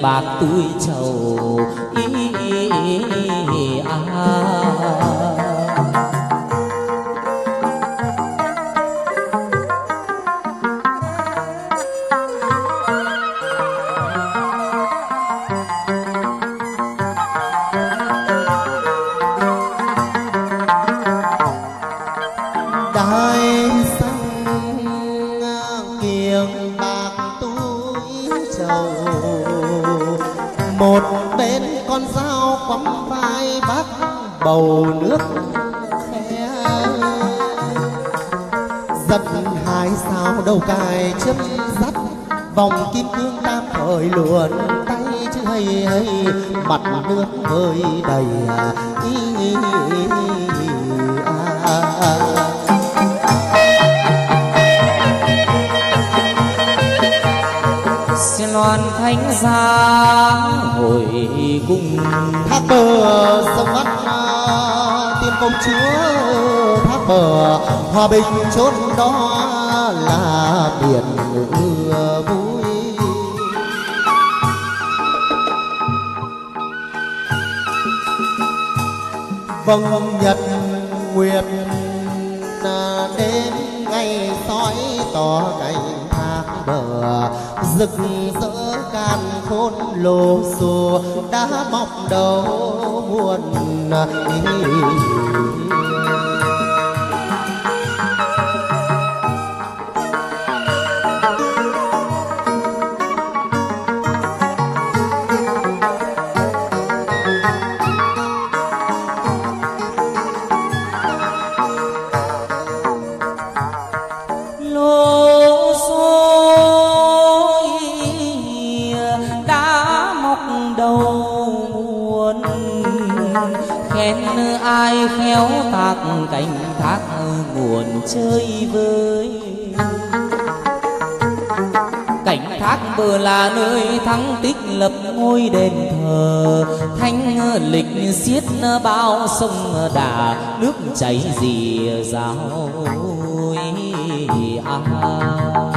Bạc túi trời. giật. Hai sao đầu cài chấm sắt vòng kim cương tam thời luồn tay chứ hay hay. Mặt nước hơi đầy ý, ý, à, loan thánh gia hồi cung. Thác bờ sông mắt tiên công chúa bờ hòa bình chốn đó là biển mưa vui. Vâng nhật nguyệt à, đêm ngày sói tỏ cảnh thác bờ. Rực rỡ can khôn lô xô đã mọc đầu buồn vừa là nơi thắng tích lập ngôi đền thờ thanh lịch xiết bao sông đà, nước chảy dì dào ôi à.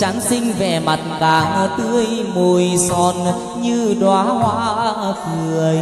trắng xinh vẻ mặt càng tươi mùi son như đóa hoa cười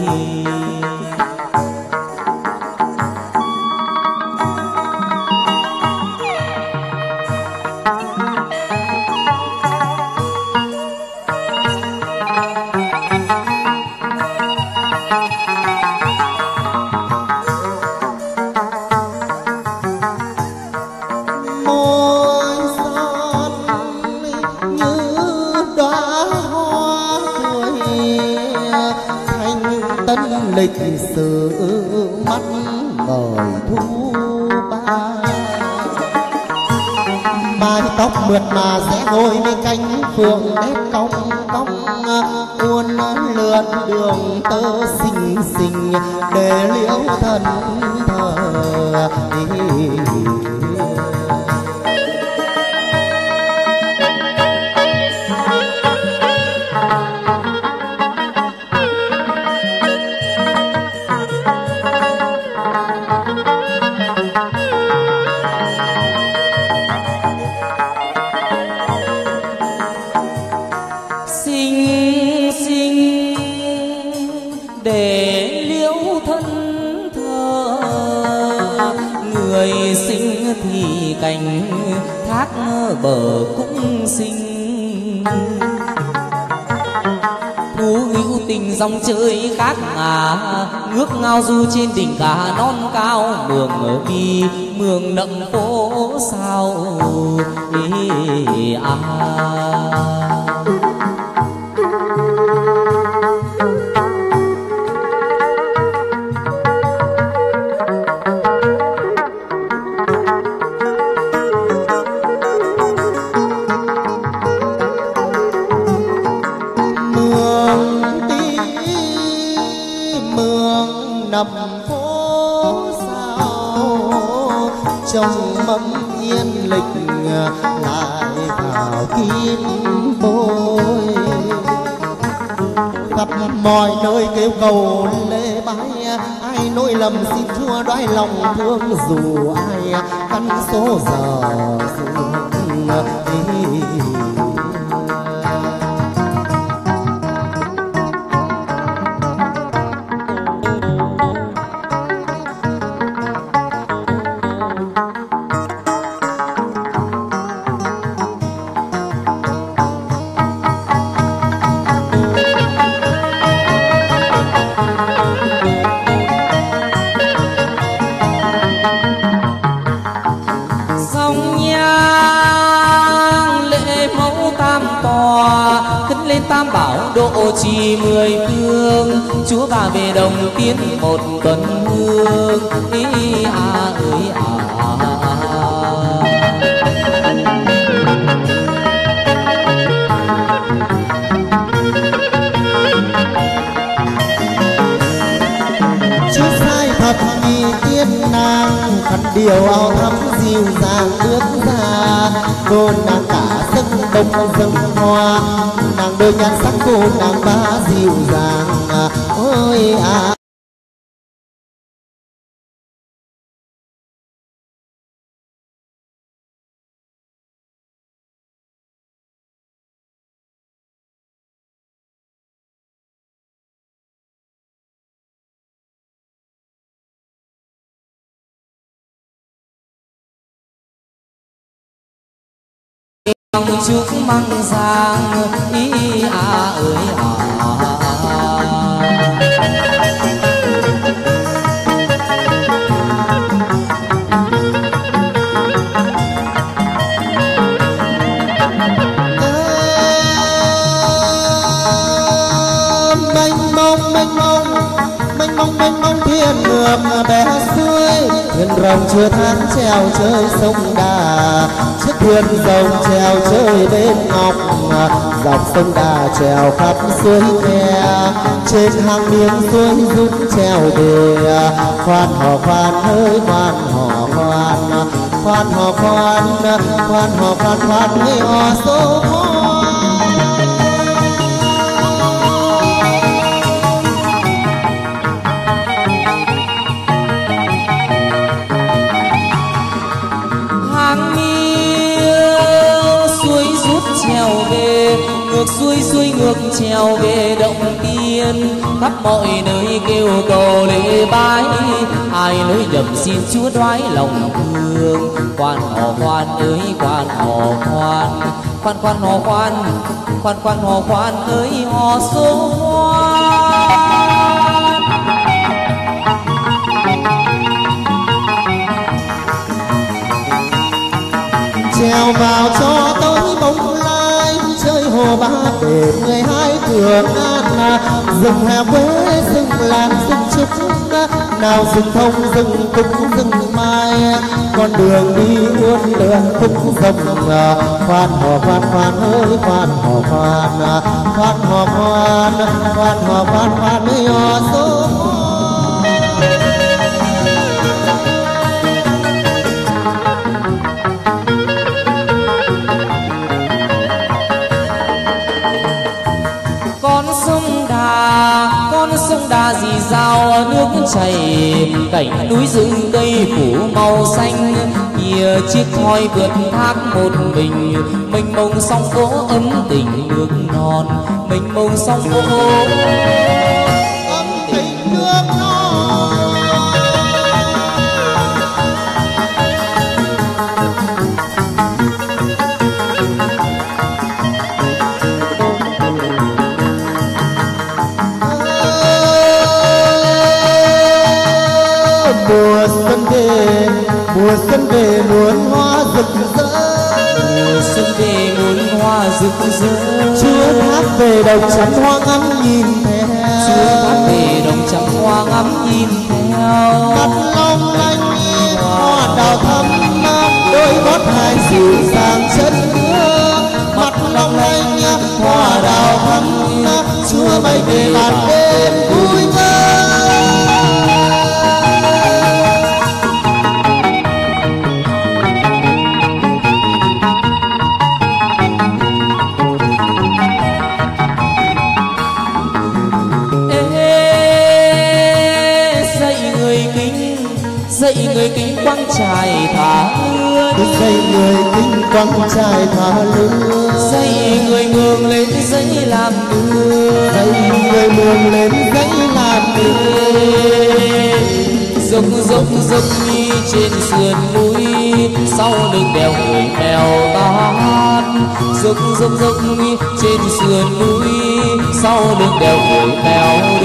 tình ca non cao mường ở mi môi khắp mọi nơi kêu cầu lễ bái, ai nỗi lầm xin chúa đoái lòng thương dù ai, căn số giờ đi trì mười phương. Chúa bà về đồng tiến một tuần hương. Ý à ơi à. Sai thật vì tiên nàng khăn điều áo thắm dịu dàng bước ra. Đôi nàng công dân đông hoa. Nàng đôi nhan sắc cô nàng ba dịu dàng à. ôi à. Sông đà. Chiếc thuyền rồng treo chơi bên ngọc dọc sông đà treo khắp suối khe trên hàng miếng suối rút treo về khoan hò khoan ơi, khoan hò khoan. Khoan hò khoan khoan hò khoan khoan nghe hò số khoan xuôi xuôi ngược trèo về động tiên. Khắp mọi nơi kêu cầu lễ bái ai lối nhầm xin chúa đoái lòng thương. Quan hò khoan ơi, quan hò khoan khoan khoan hò khoan khoan khoan hò khoan ơi hò số khoan trèo vào cho tới bóng la hồ ba bể mười hai cửa ngàn rừng hè quế, rừng làng, rừng trúc nào rừng thông, rừng cúc, rừng mai. Con đường đi uốn lượn khúc rộng khoan hò khoan khoan ơi khoan hò khoan khoan hò khoan khoan hò khoan khoan ơi hò số sông dì nước chảy cảnh núi rừng, cây phủ màu xanh. Kia chiếc thoi vượt thác một mình mình mông sóng phố ấm tình nước non. Mình mông sóng phố xuân về muôn hoa rực rỡ. Mùa xuân về muôn hoa rực rỡ. Chúa tháp về đồng chắn hoa ngắm nhìn theo. Chúa tháp về đồng trắng hoa ngắm nhìn theo. Mắt long lanh hoa đào thắm đôi gót hai dịu dàng chân mưa mắt long lanh hoa đào thắm chúa bay về màn đêm vui vơi trải thả lưới. Dậy người kính quang trải thả lưới. Dậy người mường lên dãy làm đường. Dậy người mường lên dãy làm đường. Dốc dốc dốc đi trên sườn núi. Sau lưng đèo người mèo tát dốc dốc dốc đi trên sườn núi. Sau lưng đèo người mèo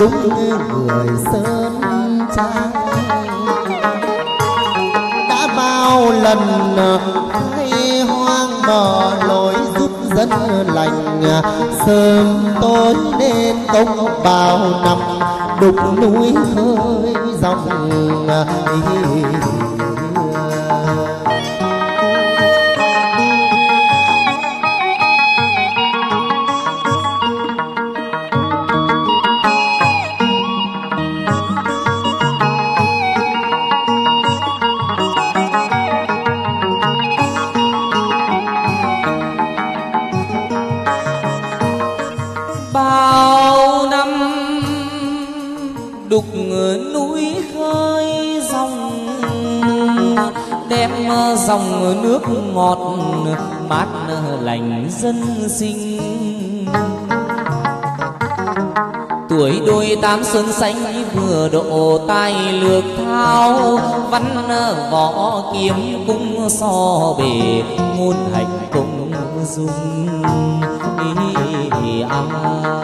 đúng người sơn trang đã bao lần khai hoang bờ lối giúp dân lành sớm tối nên công bao năm đục núi hơi dòng dòng nước ngọt, mát lành dân sinh tuổi đôi tám xuân xanh vừa độ tay lược thao, văn võ kiếm cũng so bề ngôn hạnh cung dung ý à.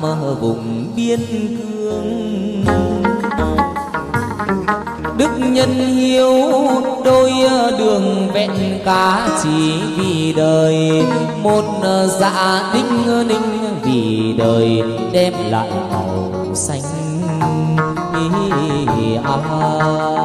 Mơ vùng biên cương. Đức nhân hiếu đôi đường vẹn cá chỉ vì đời. Một dạ đinh ninh vì đời, đem lại màu xanh. À.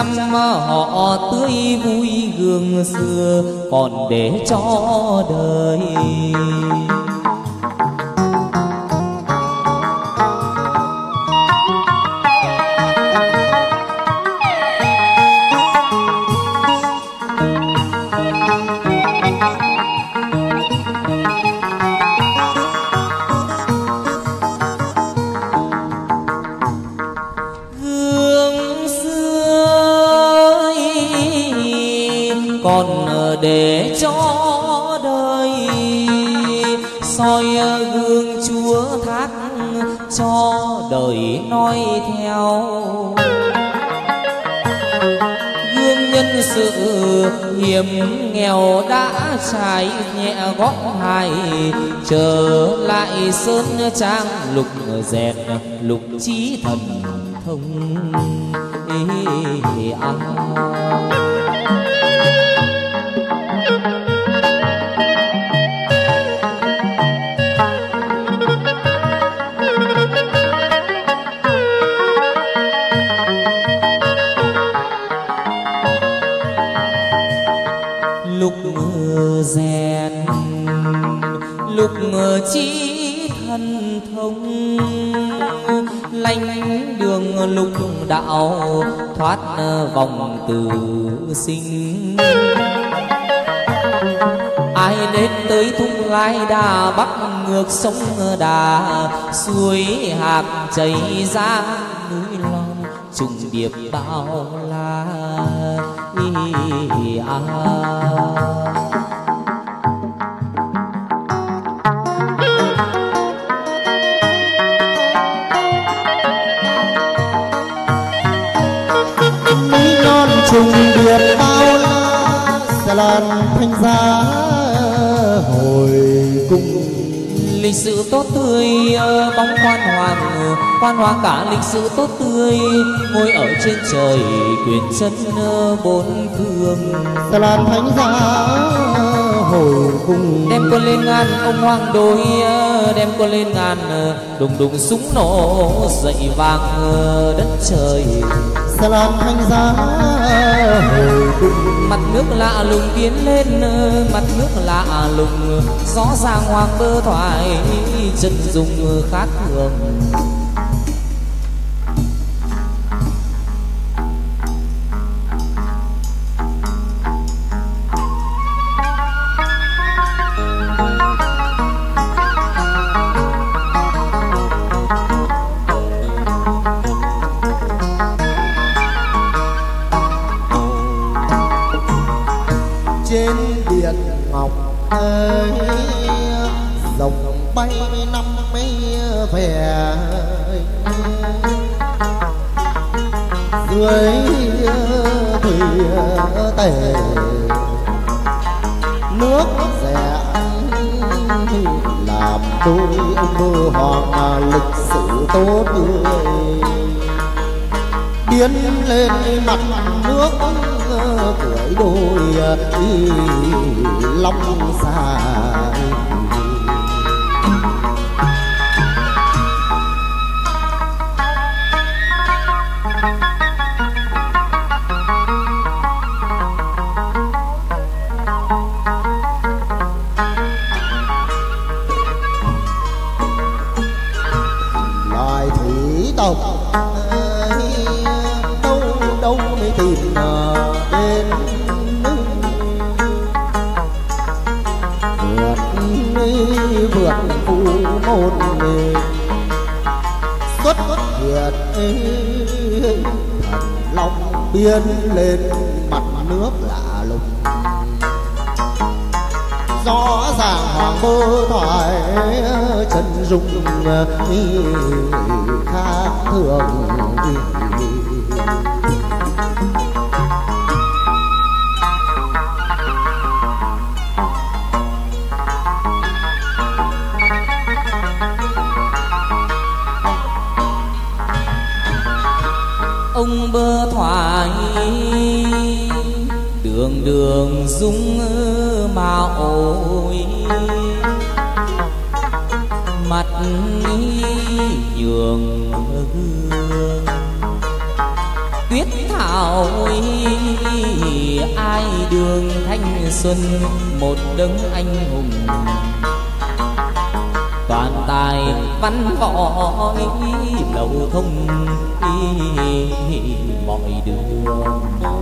chăm họ tươi vui gương xưa còn để cho đời. Sơn trang lục dẹt lục trí thần thông ê, à. rèn đạo thoát vòng tử sinh ai đến tới thung lai đà bắc, ngược sông đà suối hạc chảy ra núi long trùng điệp bao la à. Giá hồi cung. Lịch sử tốt tươi bóng quan hoàng quan hoàng cả lịch sử tốt tươi ngồi ở trên trời quyền chân bốn phương. Xà lan thánh giá hồi cung. Đem quân lên ngàn ông hoàng đôi đem quân lên ngàn đùng đùng súng nổ dậy vang đất trời sẽ lan thanh giá mặt nước lạ lùng tiến lên, mặt nước lạ lùng. Rõ ràng hoàng bơ thoại chân dung khác thường. Năm mấy về, dưới thủy tề nước rẻ làm đôi ông mơ hoàng lịch sử tốt tươi biến lên mặt nước tuổi đôi lòng dài. Long lên mặt nước lạ lùng. Rõ ràng hoàng bơ thoại chân dung ờ, khác thường. Đường dung mạo ôi. Mặt nhường gương. Tuyết thảo ai đường thanh xuân, một đấng anh hùng. Toàn tài văn võ lầu thông mọi đường.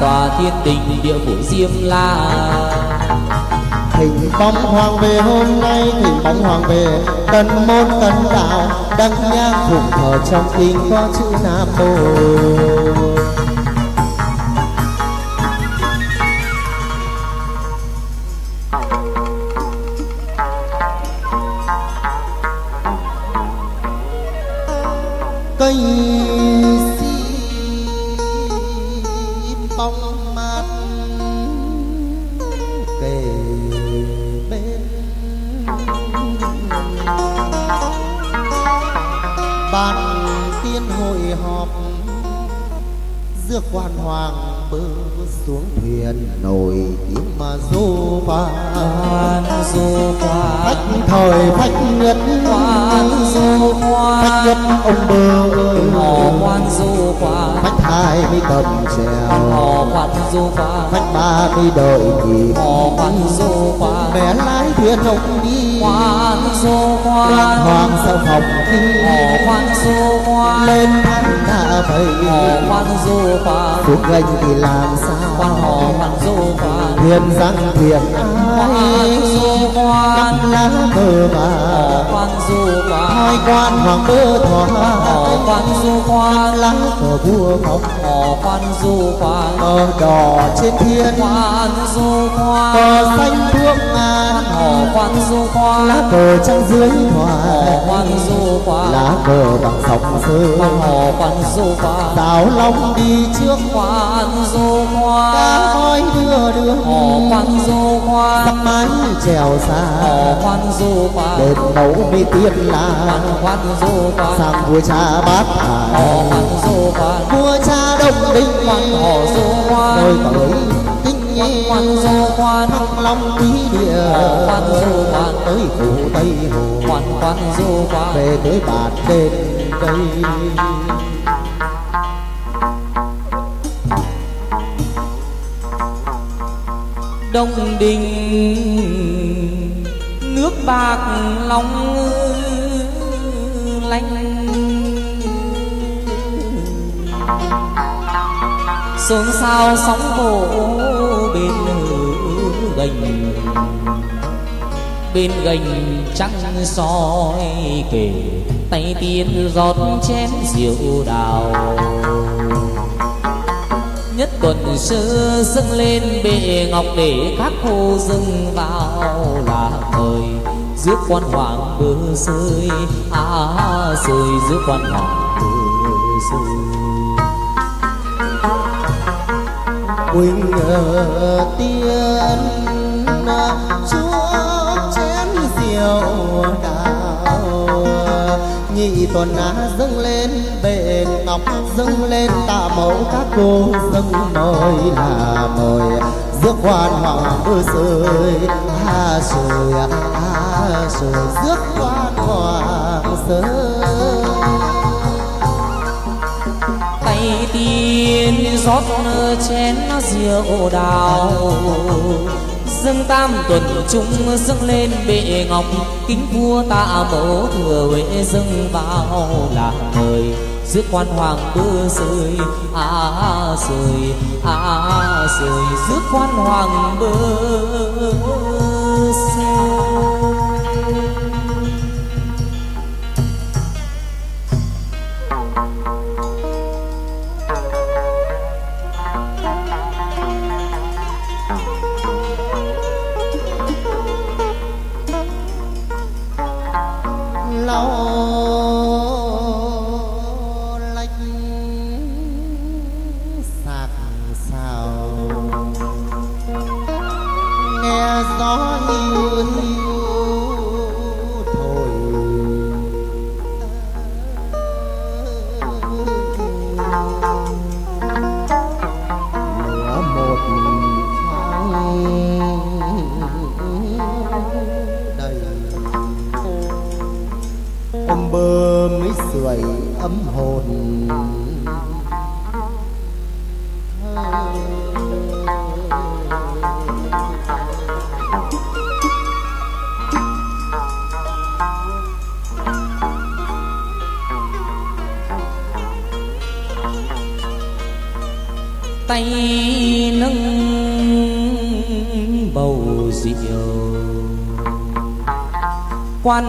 Tòa thiên đình địa phủ diêm la. Thỉnh bóng hoàng về hôm nay thỉnh bóng hoàng về tân môn tân đạo, đăng nhang phụng thờ trong kinh có chữ nam mô. Đi đợi gì họ quan du khoan mẹ lái thuyền ông đi. Quan du khoan hoàng sao phòng đi. Họ quan du khoan lên thắng đã phải họ quan du khoan xuống gành thì làm sao? Quan họ quan du khoan thuyền răng thuyền ai? Du khoan lá cờ mà quan du khoan hai quan hoàng bơ họ quan du khoan lá cờ vua ngọc họ quan du khoan cờ đỏ trên thiên. Quan du khoan cờ xanh thuốc ngàn. Họ quan du khoan lá cờ trăng dưới thoại họ quan du khoan lá cờ bằng sóng rơi họ quan du khoan giáo long đi trước. Quan du khoan cá voi đưa đưa. Họ quan du khoan sắc mái trèo xa. Họ quan du khoan đền nấu mi tiên là quan du khoan sang vua cha bát họ hải quan du khoan vua cha đông đinh quan họ du khoan rồi tới kinh nhi quan du khoan thăng long bí địa. Quan du khoan tới phủ tây hồ. Quan quan du khoan về tới bạt đền đây đông đình nước bạc long lanh xôn xao sóng vỗ bên gành. Bên gành trăng soi kể, tay tiên giọt chén rượu đào. Nhất tuần xưa dâng lên bệ ngọc để các cô dâng vào là mời giữa quan hoàng bơ rơi à rơi giữa quan hoàng bơ rơi quỳnh tiên chúa chén rượu đào. Nhị tuần á dâng lên bệ ngọc dâng lên, tạ mẫu các cô dâng mời là mời. Rước quan hoàng mưa rơi ha rồi ha rồi rước quan hoàng rơi. Tiên rót chén rượu đào. Dâng tam tuần trung dâng lên bệ ngọc, kính vua tạ mẫu thừa huệ dâng vào là người giữa quan hoàng bơ rơi à rơi à rơi giữa quan hoàng bơ rơi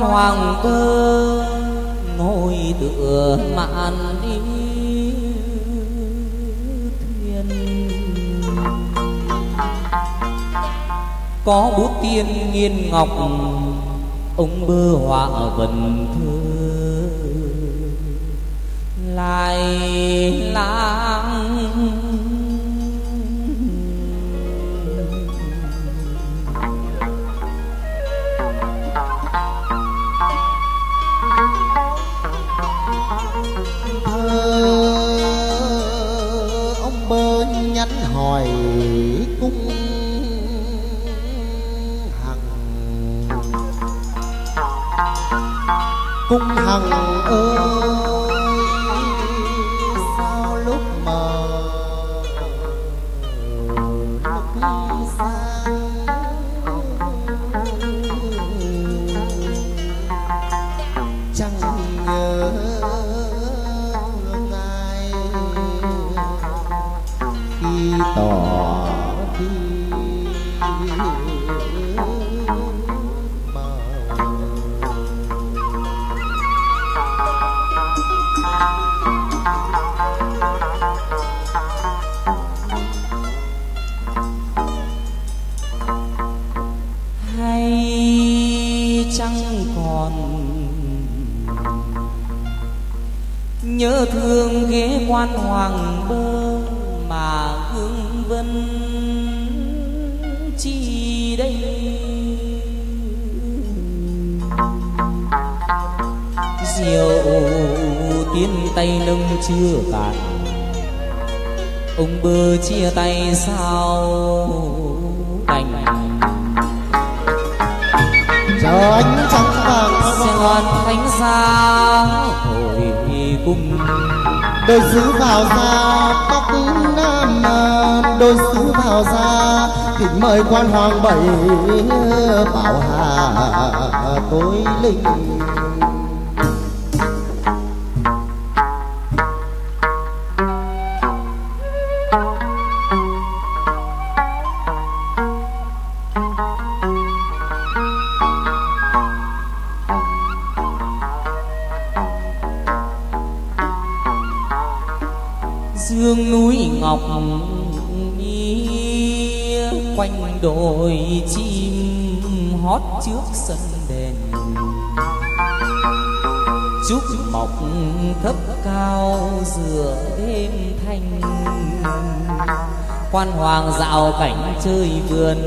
hoàng cơ ngồi tựa mạn đi thiên, có bút tiên nghiên ngọc ông bơ họa vần thơ. Rượu tiến tay nâng chưa cạn. Ông bơ chia tay sao đành? Chờ ánh trăng vàng xe loan ánh sao cung. Đôi xứ vào ra tóc nam đôi xứ vào ra thỉnh mời quan hoàng bảy bảo hà tối linh trước sân đèn trúc mọc thấp cao giữa đêm thanh. Quan hoàng dạo cảnh chơi vườn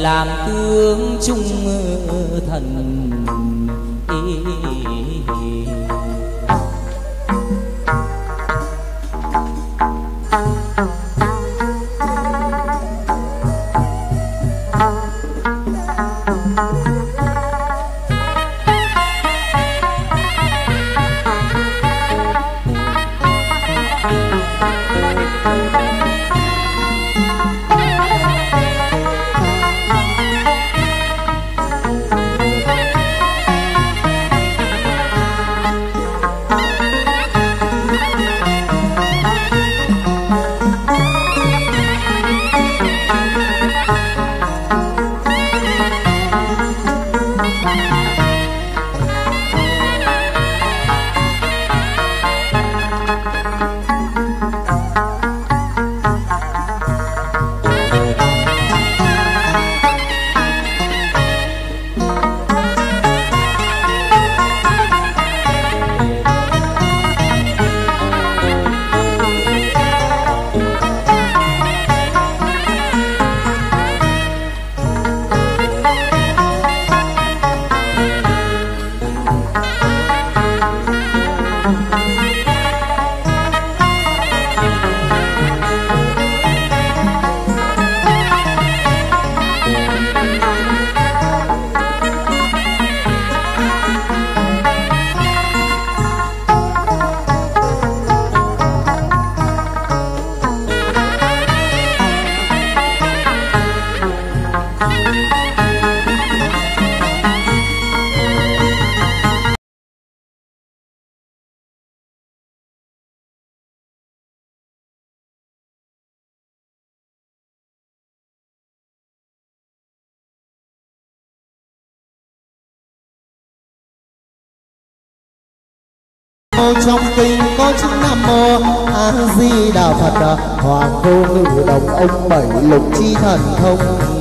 làm tướng trung thần. Trong kinh có chữ nam mô a di đà phật. Hoàng vô ngự đồng ông bảy lục chi thần thông.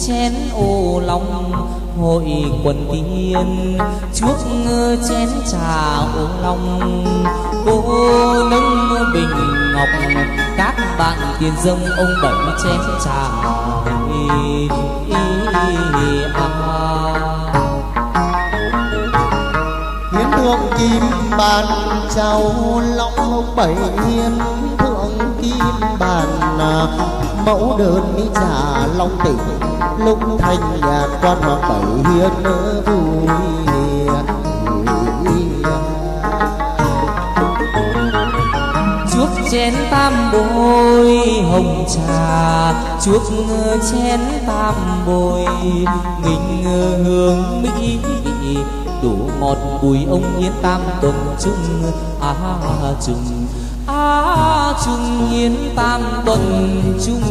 Chén ô long, hội quần tiên. Chuốc chén trà ô long, cô nâng bình ngọc. Các bạn tiền dâng ông bảy chén trà à. hiến thượng kim bàn châu long ông bảy hiến. Thượng kim bàn à, mẫu đơn mỹ trà long tỉnh lúc thanh nhạc quan hoàng bảy hiên vui chuốc chén tam bôi hồng trà, chuốc chén tam bôi nghinh hương mỹ. Đủ ngọt bùi ông hiến tam tuần chung à chung á trung hiến tam tuần trung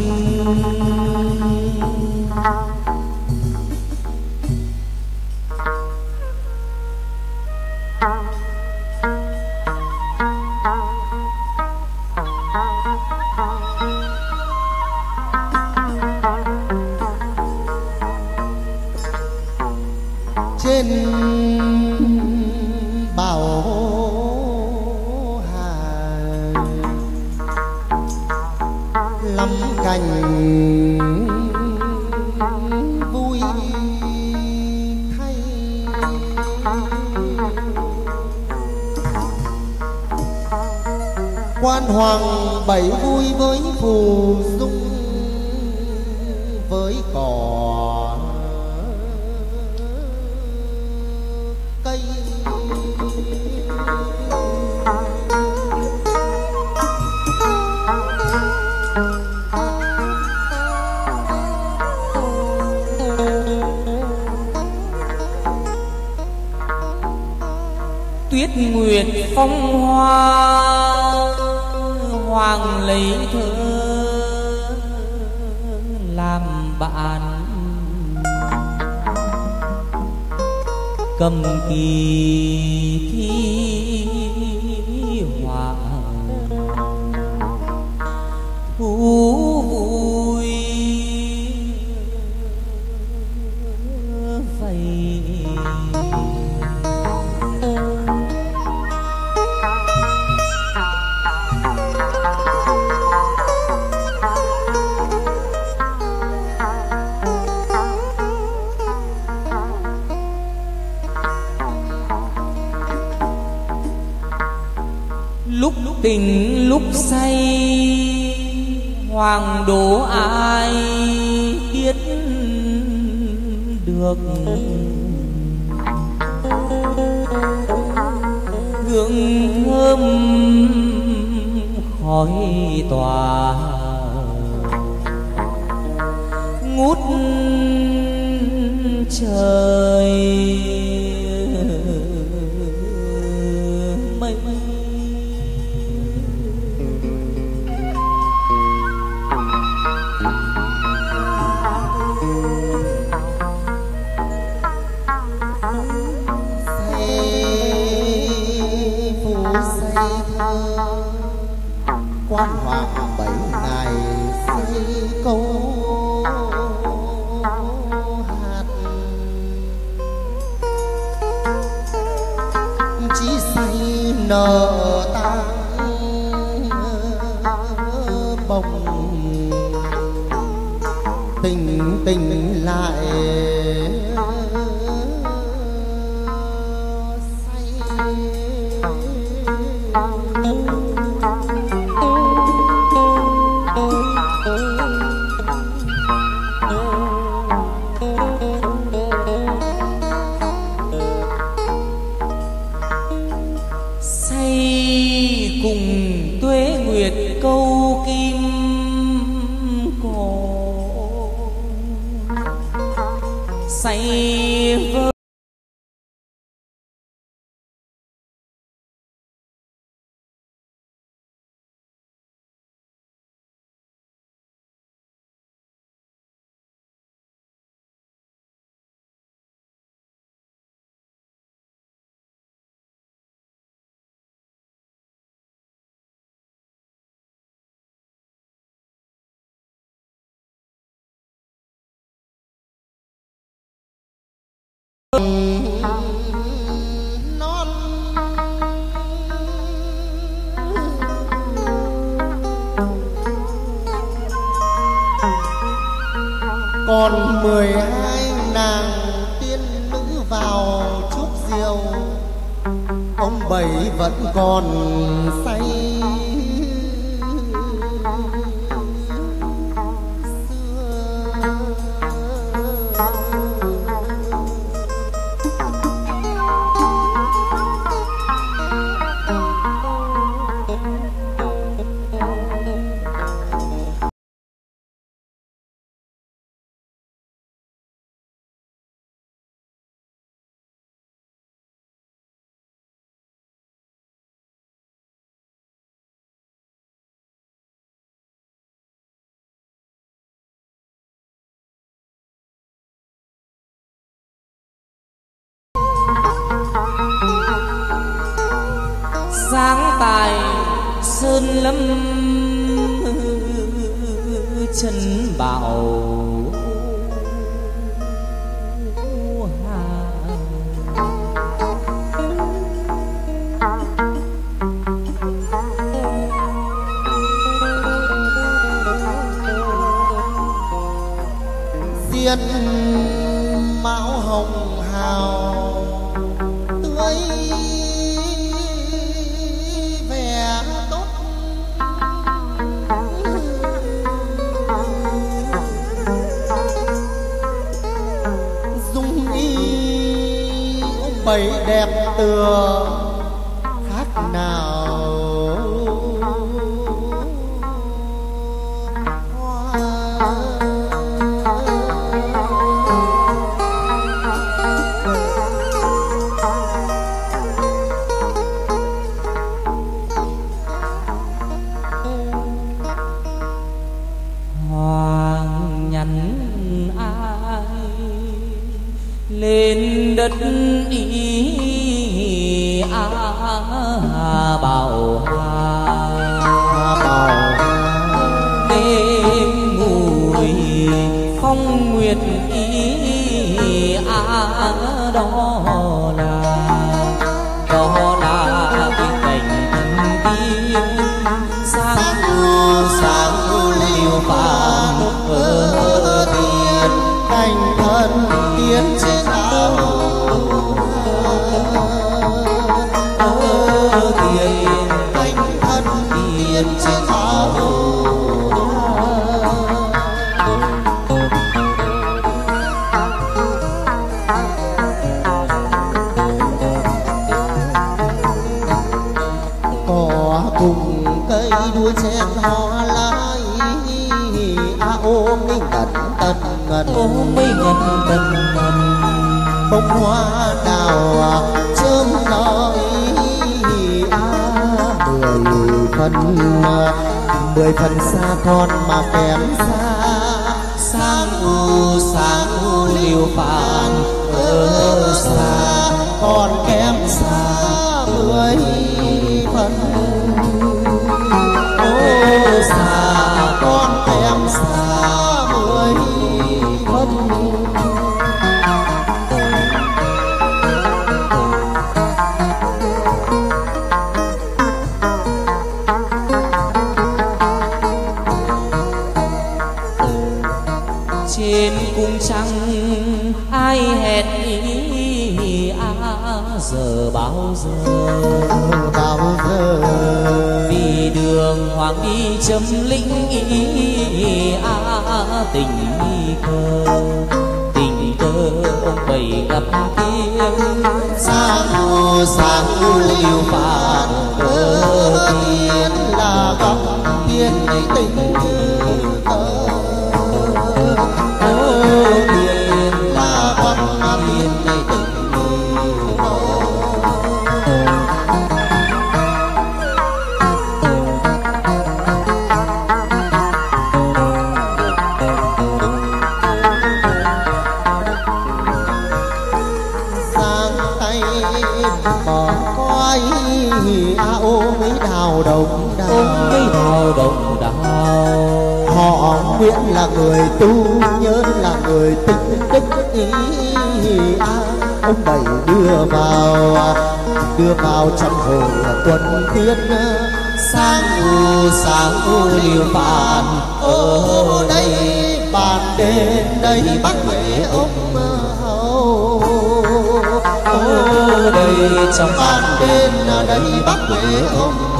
tình tình lại. ấy vẫn còn say. lâm chân bảo Hãy subscribe 的。thành thân tiến sĩ ngẩn ôm mi ngẩn tần bông hoa đào chớm nói à, mười phần mười phần xa con mà kém xa sáng u sáng u liều phàn ở xa còn kém xa mười phần ô xa con kém xa mười phần hoàng đi chấm lĩnh ý a à tình cơ. Tình cơ ông bảy gặp tiên sáng hồ sáng u liêu phàn cơ tiên là gặp tiên ấy tình họ nguyện là người tu, nhớ là người tích đức ý ông bảy đưa vào đưa vào trong hồ tuần tiên. Sáng u sáng u liều bàn, ở đây bàn đến đây bắt mẹ ông hầu. Ở đây trong bàn đến đây bắt mẹ ông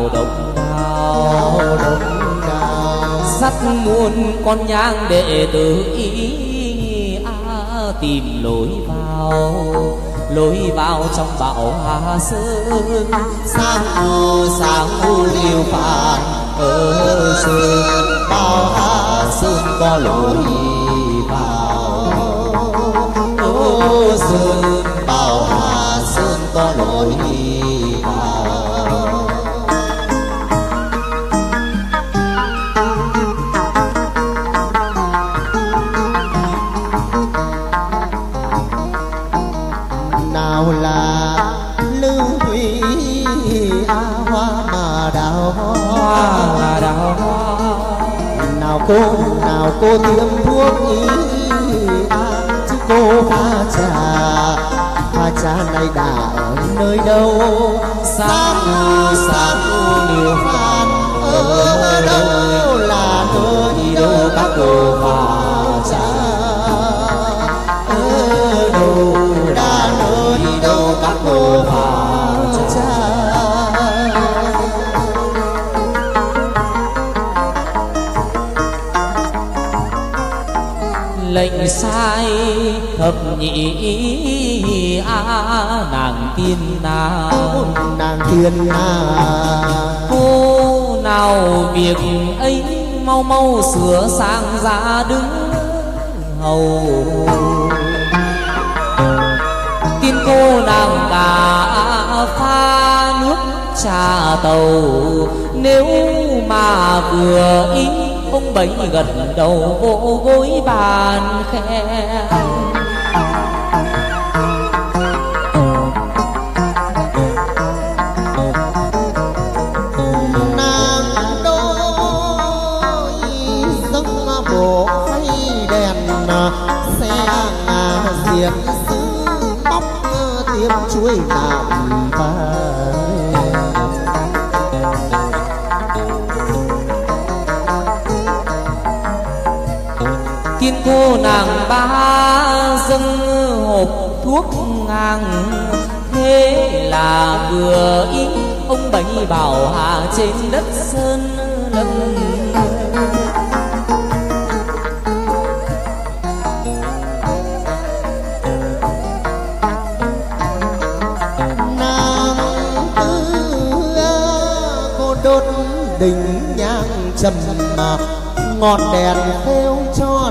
đào đồng đào đồng đào muôn con nhang đệ tử ý a tìm lối vào lối vào trong bão hà sơn. Sang u sáng u liêu phàn ở sơn, bão hà sơn có lối vào. Ô sơn, bão hà sơn có lối cô nào cô tiêm thuốc ý à, chứ cô pha trà. Pha trà này đã ở nơi đâu? Sáng u sáng u liêu phàn ở đâu là nơi đi đâu? các cô pha trà. Ở đâu là nơi đi đâu? Các cô pha trà lệnh sai thập nhị a nàng tiên nào? Nàng thiên à cô nào việc ấy mau mau sửa sang ra đứng hầu. Tiên cô nàng cả pha nước trà tàu nếu mà vừa ý ông bấy gần đầu vỗ gối bàn khen. Nàng đôi ba dâng hộp thuốc ngang. Thế là vừa ý, ông bảy bảo hà trên đất sơn lâm. Đình nhang trầm mà ngọn đèn theo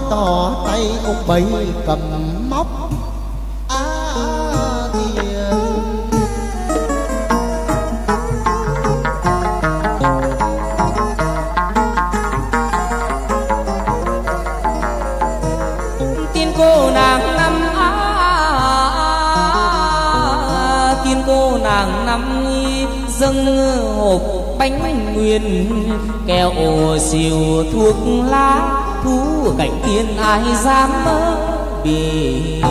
tỏ tay ông bảy cầm móc. Tiên cô nàng năm á tiên cô nàng năm dâng hộp bánh nguyên, kẹo xìu thuốc lá cảnh tiên ai dám mơ bì.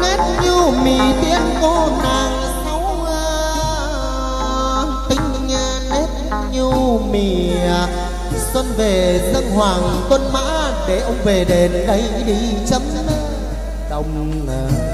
Nét như mì tiên cô nàng xấu nét như mì. Xuân về dâng hoàng tuân mã, để ông về đền đây đi chấm đồng tiên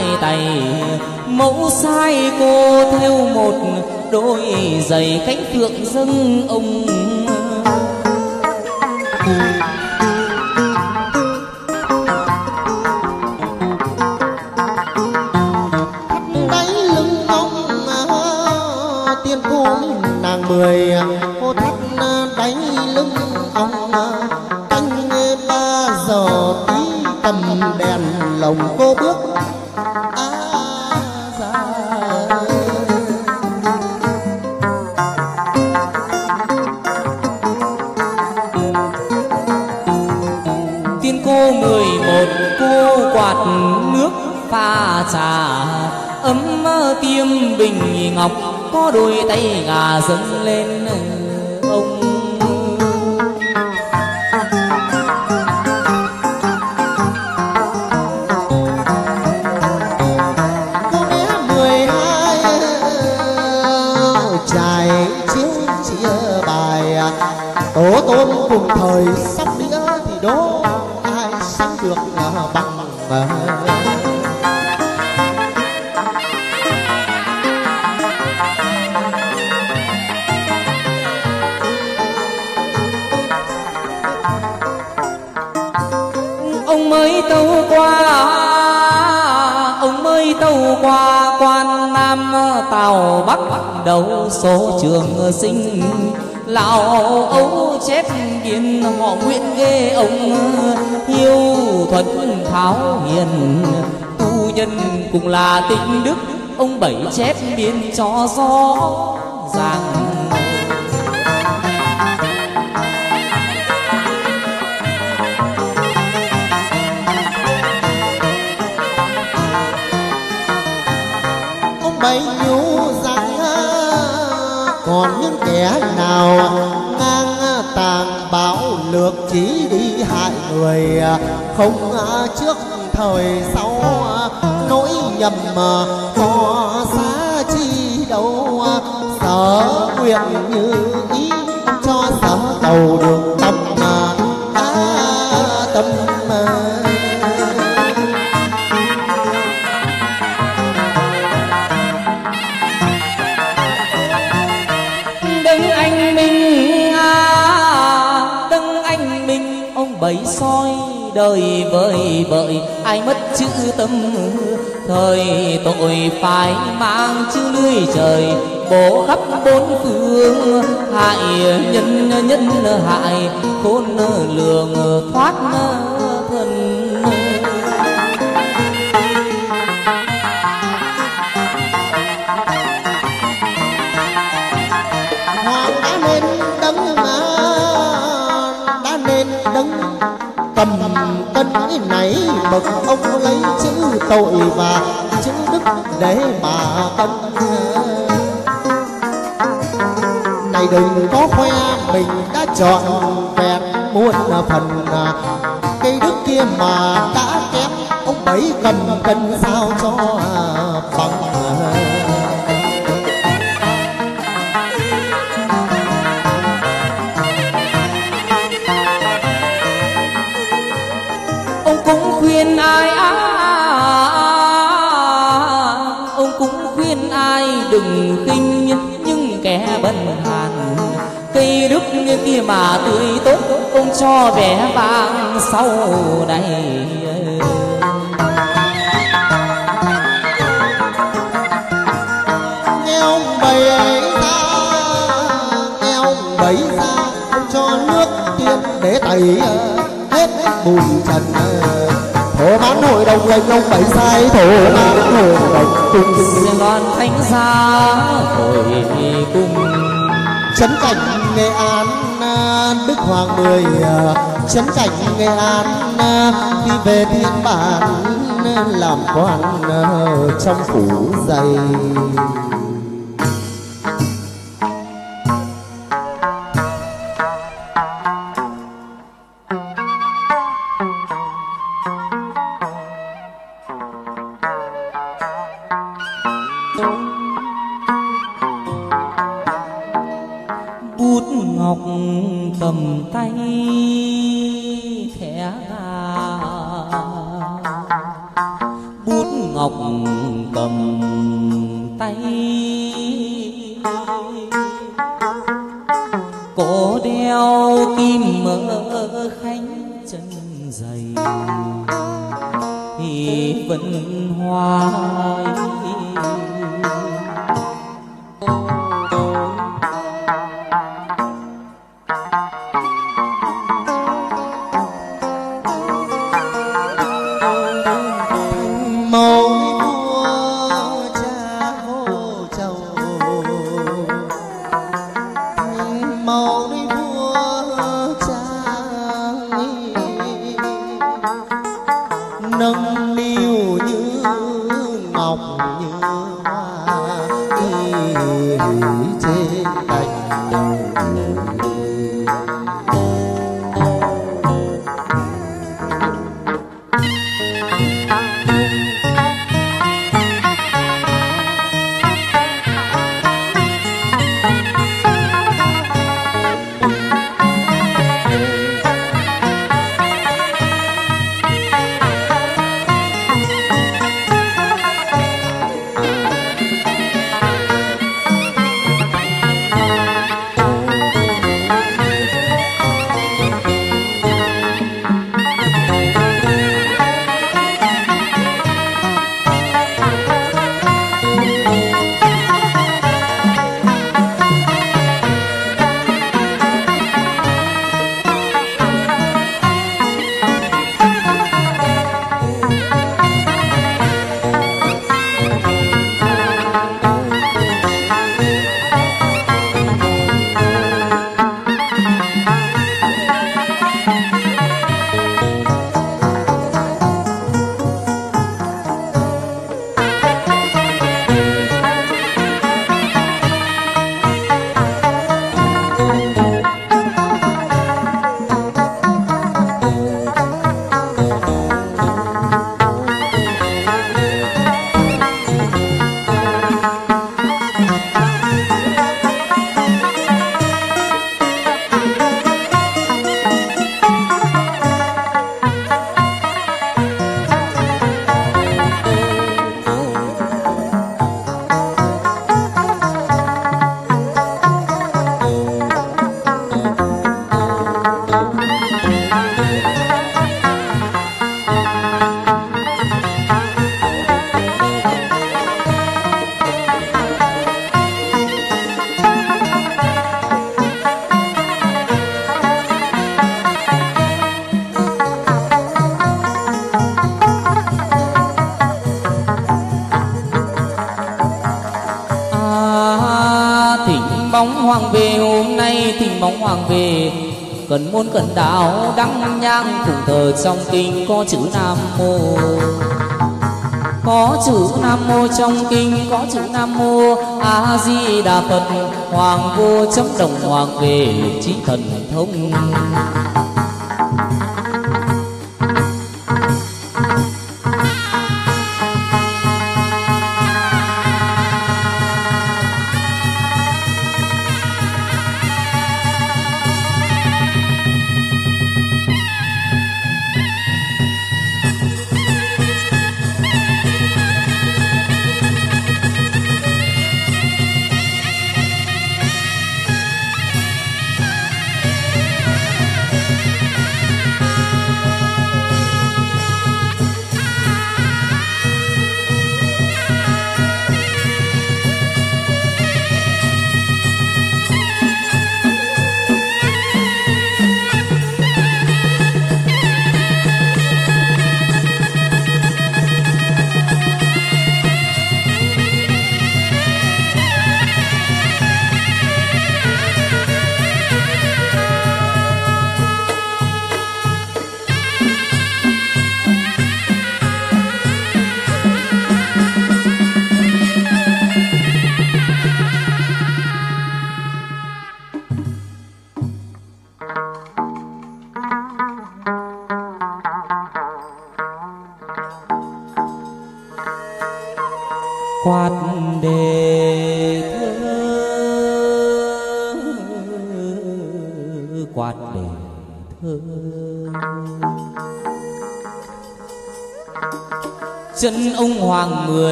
hai tay. Mẫu sai cô theo một đôi giày cánh phượng dâng ông tay ngà số trường sinh. Lão ấu chép biên họ nguyễn ghê ông hiếu thuận tháo hiền tu nhân cũng là tinh đức, ông bảy chép biên cho gió ràng. Kẻ nào ngang tàng bạo lược chỉ đi hại người, không trước thời sau nỗi nhầm có xa chi đâu. Sở nguyện như ý cho sở cầu được mất chữ tâm. Thời tội phải mang chữ lưới trời bổ khắp bốn phương. Hại nhân nhân hại khôn lường thoát cân này bậc ông lấy chữ tội và chữ đức để mà cân này đừng có khoe mình đã chọn vẹn muôn phần à, cây đức kia mà đã kém, ông bảy cầm cân sao cho à mà tươi tốt ông cho vẻ vang sau này. Nghe ông bày ra nghe ông bày ra ông cho nước tiên để tẩy hết bụi trần. Thổ bán hội đồng lên ông bảy sai thổ bán hội đồng cùng sài gòn thánh giá hội cùng trấn cảnh nghệ an đức hoàng mười ờ, chấn cảnh nghệ an ờ, đi về thiên bản ờ, làm quan trong phủ dày. Thì vẫn hoài. Cần môn cần đạo, đăng nhang cùng thờ trong kinh có chữ nam mô. Có chữ nam mô trong kinh, có chữ nam mô. A di đà phật, hoàng vô chấm đồng hoàng về trí thần thông.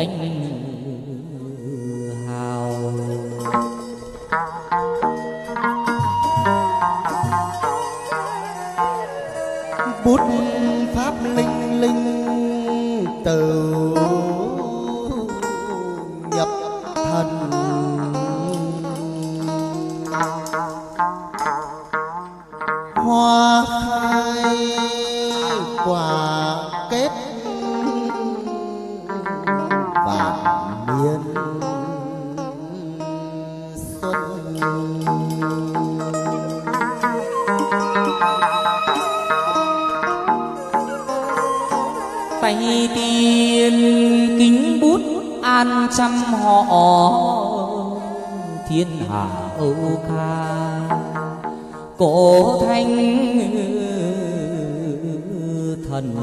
Anh tay tiên, kính bút an trăm họ. Thiên hạ âu ca cổ thanh thần.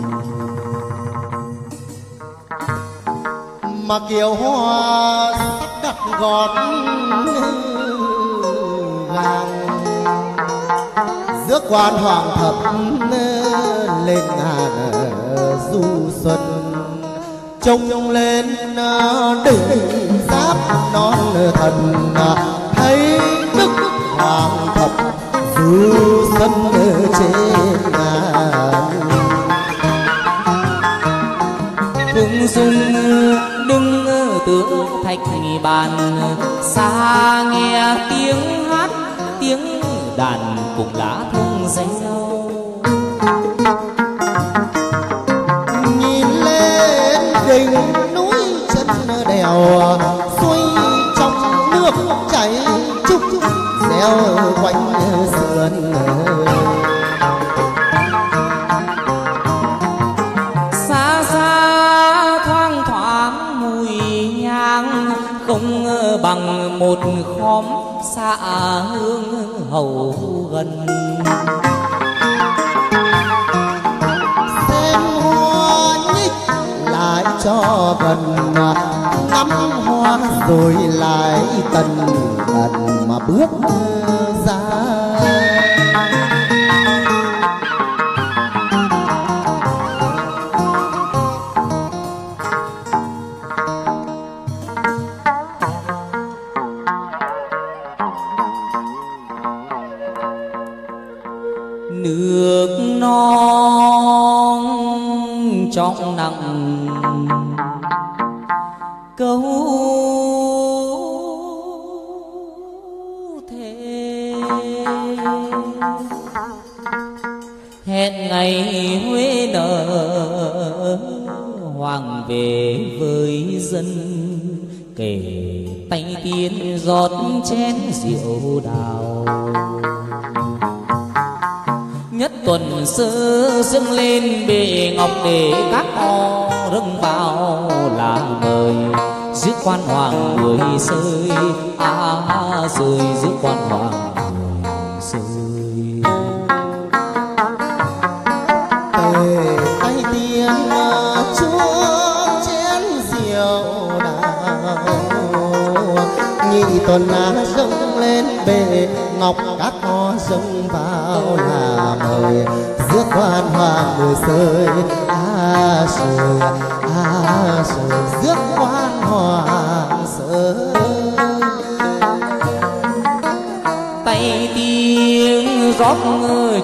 Mà kiều hoa sắp đặt gọt vàng giữa quan hoàng thập lên ngàn du xuân. Trông lên à, đỉnh giáp non thần à, thấy đức hoàng thập du xuân trên ngàn cung dung đứng tượng thạch bàn, xa nghe tiếng hát, tiếng đàn cùng lá thông reo đỉnh núi chân đèo xuôi trong nước chảy trúc xeo quanh sườn. Xa xa thoang thoáng mùi nhang, không bằng một khóm xa hương hầu gần. Cho gần à, ngắm hoa rồi lại tần tần mà bước để các ho rừng vào là mời. Rước quan hoàng người sơi, a à rơi rước quan hoàng người sơi. Tề tay tiên à, chúa chén rượu đào. Nhị tuần à, á dâng lên bề, ngọc các ho dâng vào. Sơi a sơi a sơi rước quan hoàng sơi tay tiếng rót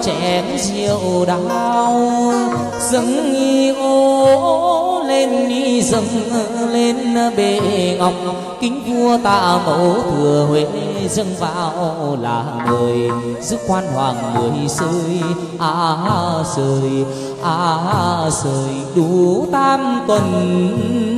chén rượu đào dâng ô lên đi dâng lên bệ ngọc. Kính vua tạ mẫu thừa huệ dâng vào là người giúp quan hoàng người sơi á à, sơi à, rời đủ tam tuần.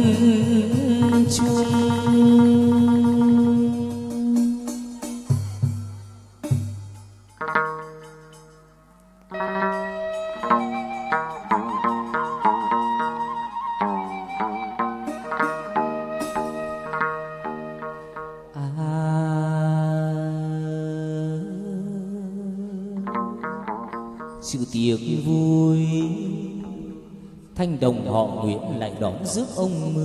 Đón rước ông mưa.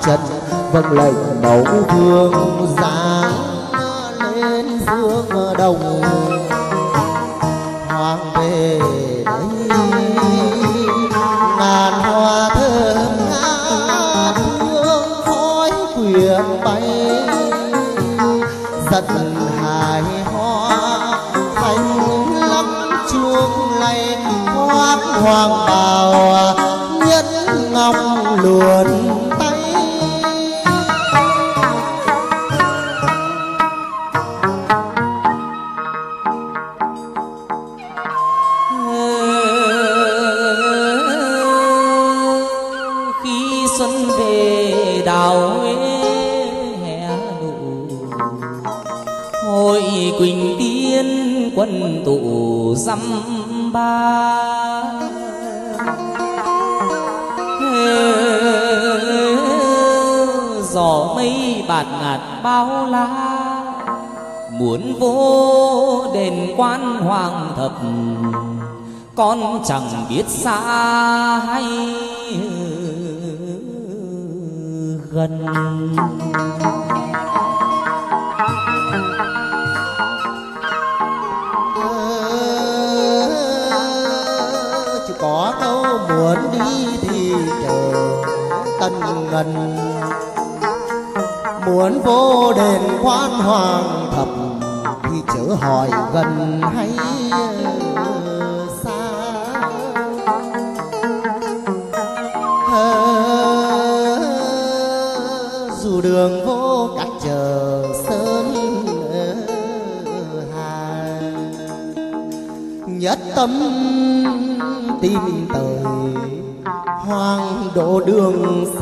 trần vâng lệnh mẫu vương giáng lên dương đồng. Hoàng về đây, ngàn hoa thơm ngát, hương khói quyền bay. Giật hài hoa thành lắm, chuông lay thoát hoàng bào. Nhân ngóng luồn bao la. Muốn vô đền quan hoàng thập, con chẳng biết xa hay gần. Ờ, chỉ có câu muốn đi thì chờ tân ngần muốn vô đền quan hoàng thập, thì chớ hỏi gần hay, xa. Dù đường vô cách chờ sơn, hà. Nhất tâm tìm tới hoàng độ đường xa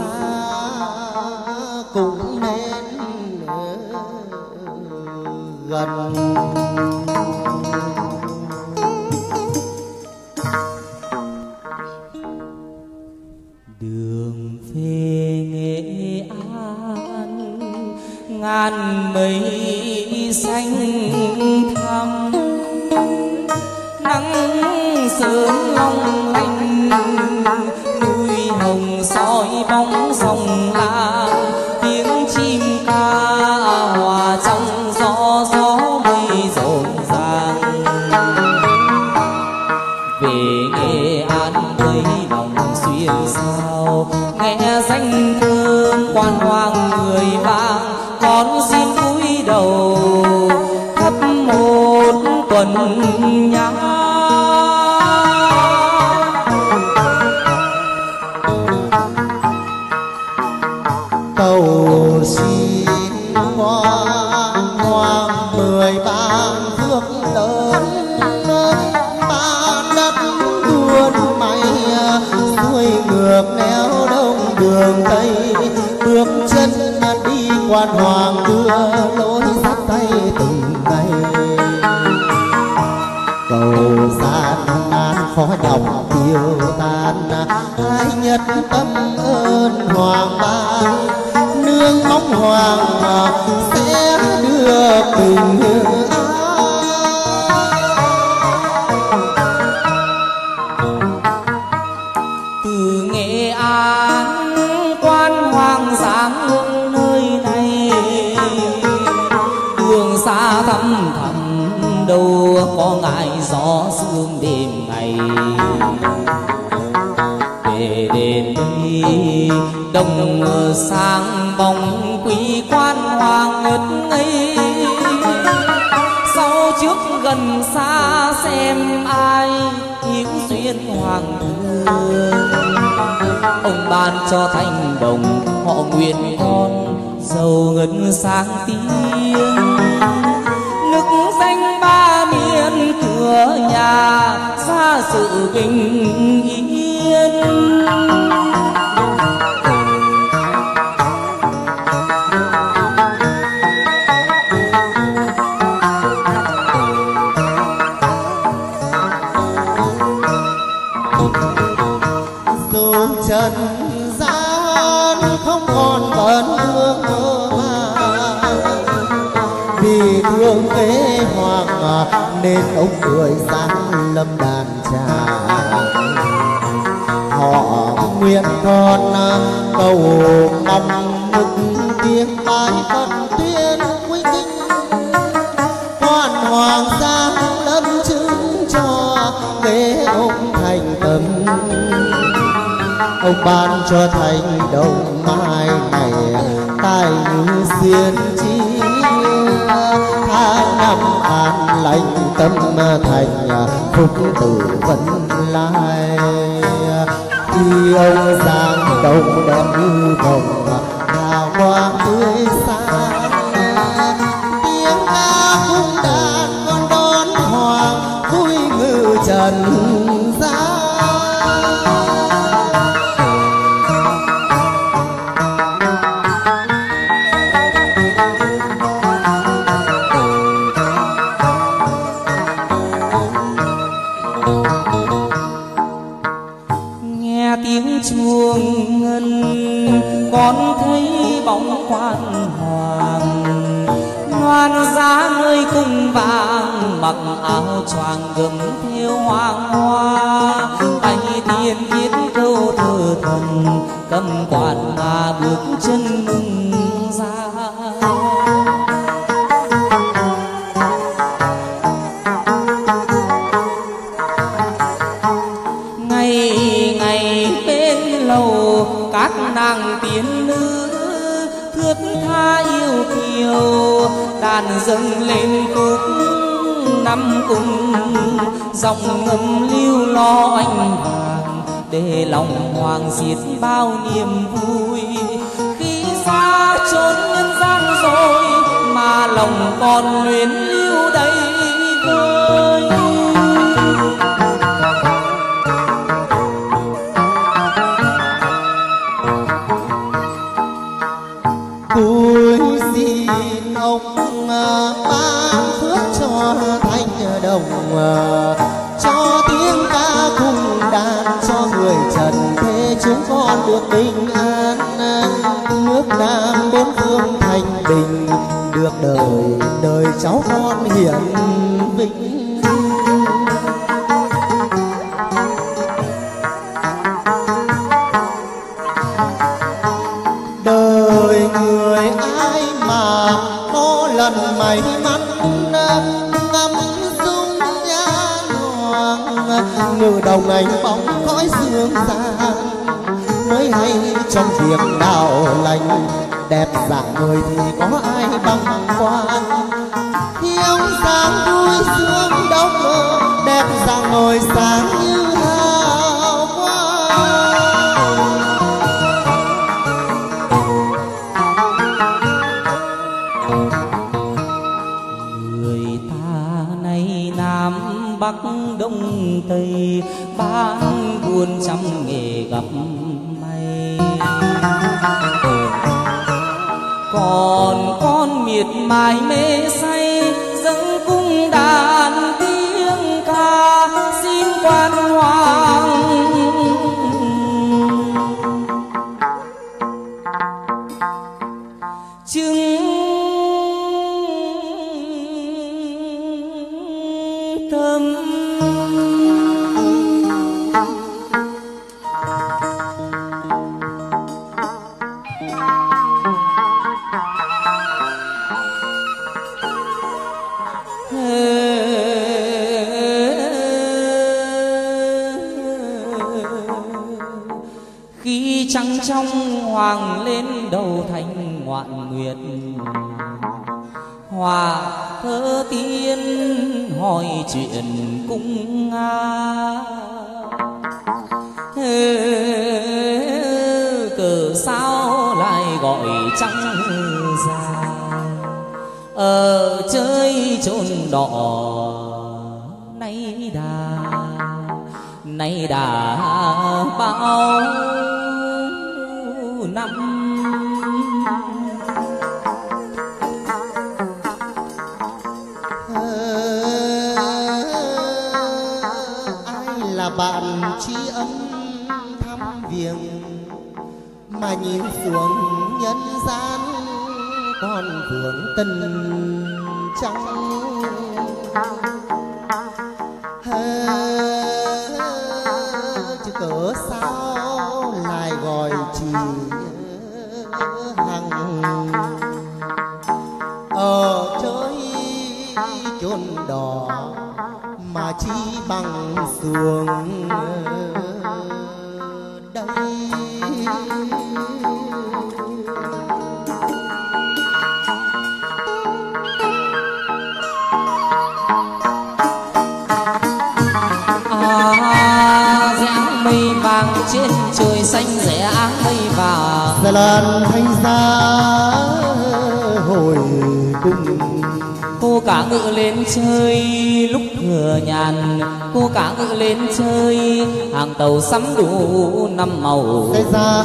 sắm đủ năm màu. Thế ra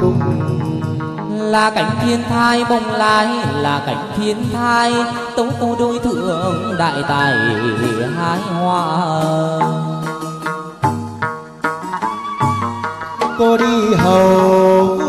cùng là cảnh thiên thai bông lai là cảnh thiên thai. Tống tô đôi thượng đại tài hái hoa. Cô đi hầu